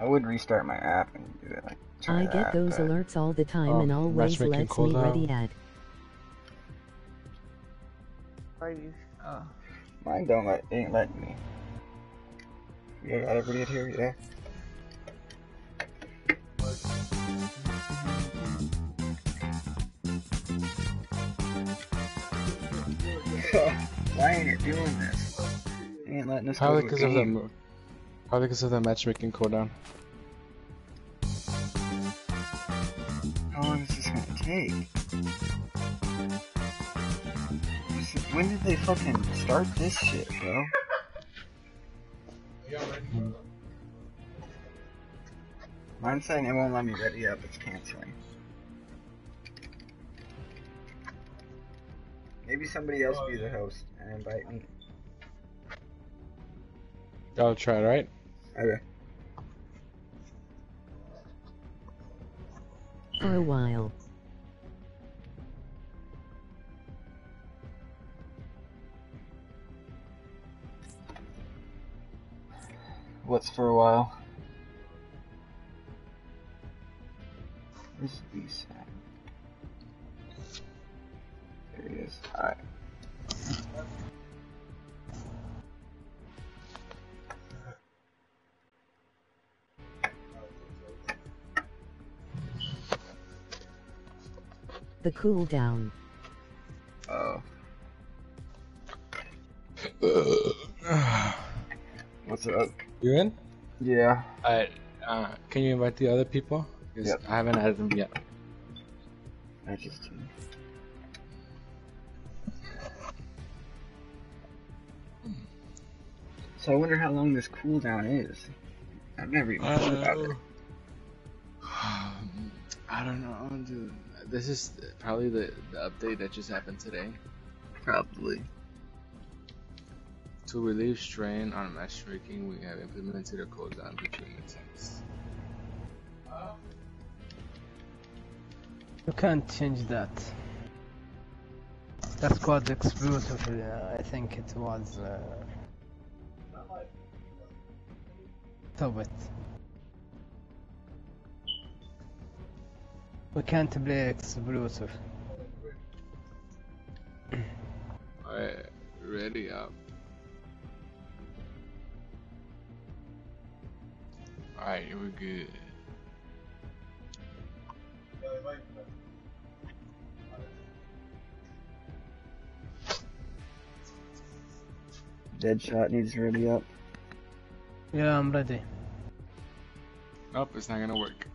I would restart my app and do it like try I get that, those but alerts all the time Oh, and always matchmaking lets me cooldown. ready at. Are you? Oh. mine don't let ain't letting me. Yeah, got everybody in here, yeah. (laughs) Why ain't it doing this? It ain't letting us Probably go to a because of the game. mo- probably because of the matchmaking cooldown. Oh, How long is this gonna take? Is- When did they fucking start this shit, bro? Mine's saying it won't let me ready up, it's canceling. Maybe somebody else be the host and invite me. I'll try, right? Okay. For a while. What's for a while? Where's the beast? There he is. Alright. The cooldown. Oh. What's up? You in? Yeah. Alright, uh, can you invite the other people? 'Cause Yep. I haven't added them yet. I just. So I wonder how long this cooldown is. I've never even thought about it. (sighs) I don't know, dude. This is probably the, the update that just happened today. Probably. To relieve strain on matchmaking, we have implemented a cooldown between attempts. You can't change that. That's quite exclusive. Uh, I think it was. Uh... Stop it. We can't play explosive. Alright, ready up. Alright, we're good. Deadshot needs to ready up. Yeah, I'm ready. Nope, it's not gonna work.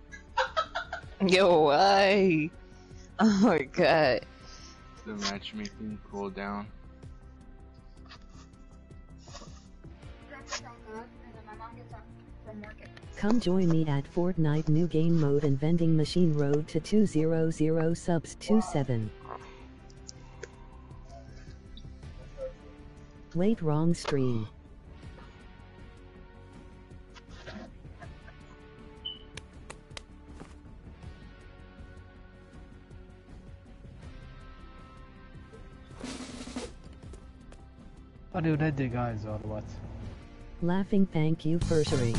(laughs) Yo, why? Oh my god. The matchmaking cooldown. Come join me at Fortnite New Game Mode and Vending Machine Road to 200 subs 27. Wait wrong stream. Are you ready guys or what? Laughing thank you for sharing.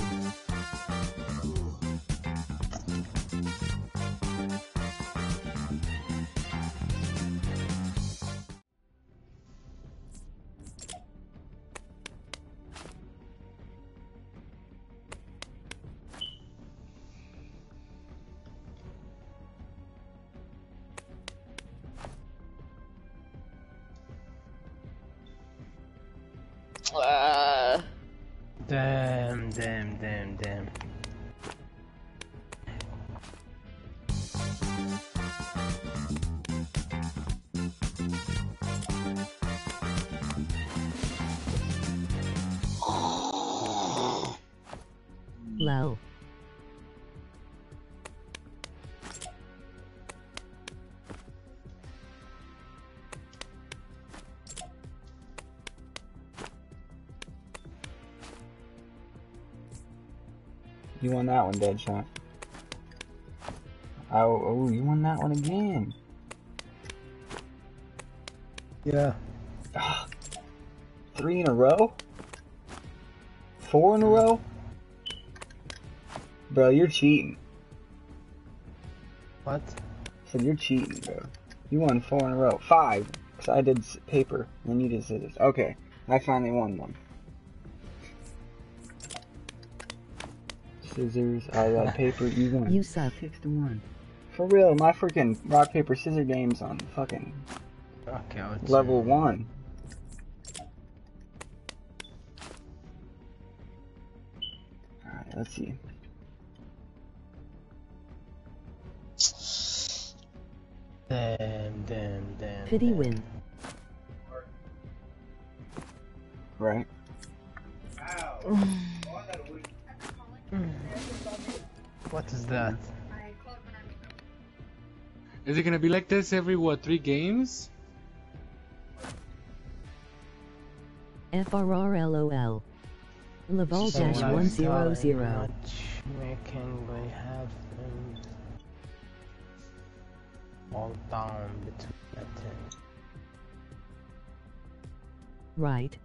Won that one, Deadshot. Oh, oh, you won that one again. Yeah. Ah, three in a row? Four in a row? Bro, you're cheating. What? said you're cheating, bro. You won four in a row. Five. Because I did paper, and you did scissors. Okay, I finally won one. Scissors, I got paper, you won. You suck. Six to one. For real, my freaking rock, paper, scissor game's on fucking Okay, let's level one. Alright, let's see. Damn, damn, damn. Pity win. Right? What is that? Is it gonna be like this every what three games? FRRLOL. Laval dash 100. Matchmaking, we have them all down between the two. Right.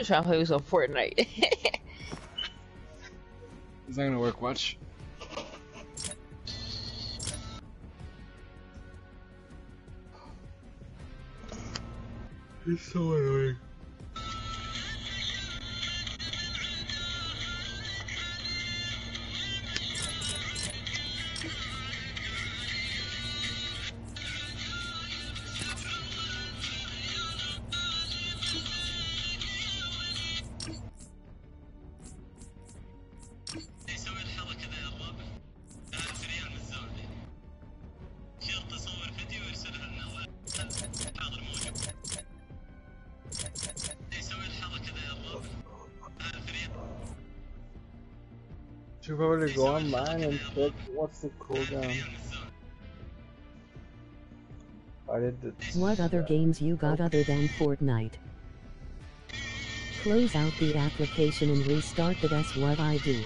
Just trying to play some Fortnite. (laughs) It's not gonna work. Watch. it's so annoying. Go online and check what's the cooldown. The What other games you got other than Fortnite? Close out the application and restart it. That's what I do.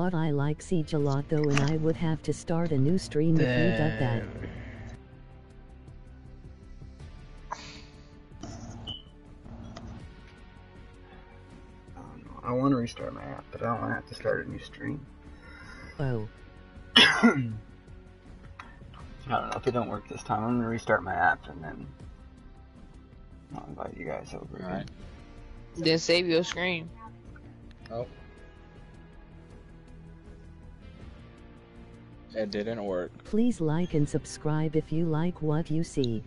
Lot I like Siege a lot though and I would have to start a new stream if you did that. I want to restart my app, but I don't want to have to start a new stream. Oh. (coughs) I don't know if it don't work this time. I'm gonna restart my app and then I'll invite you guys over again. Then save your screen. Oh. It didn't work. Please like and subscribe if you like what you see.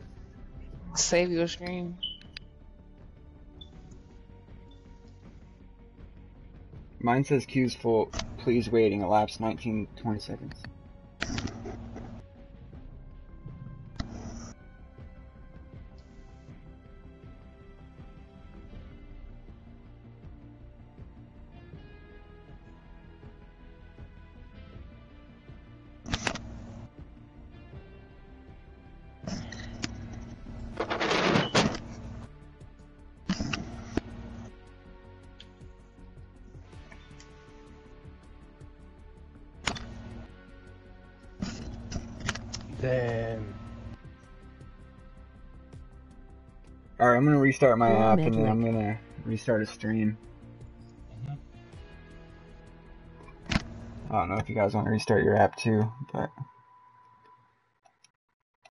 Save your screen. Mine says queue's full. Please waiting. Elapsed 19 20 seconds. Restart my app and then I'm gonna restart a stream. Mm-hmm. I don't know if you guys want to restart your app too, but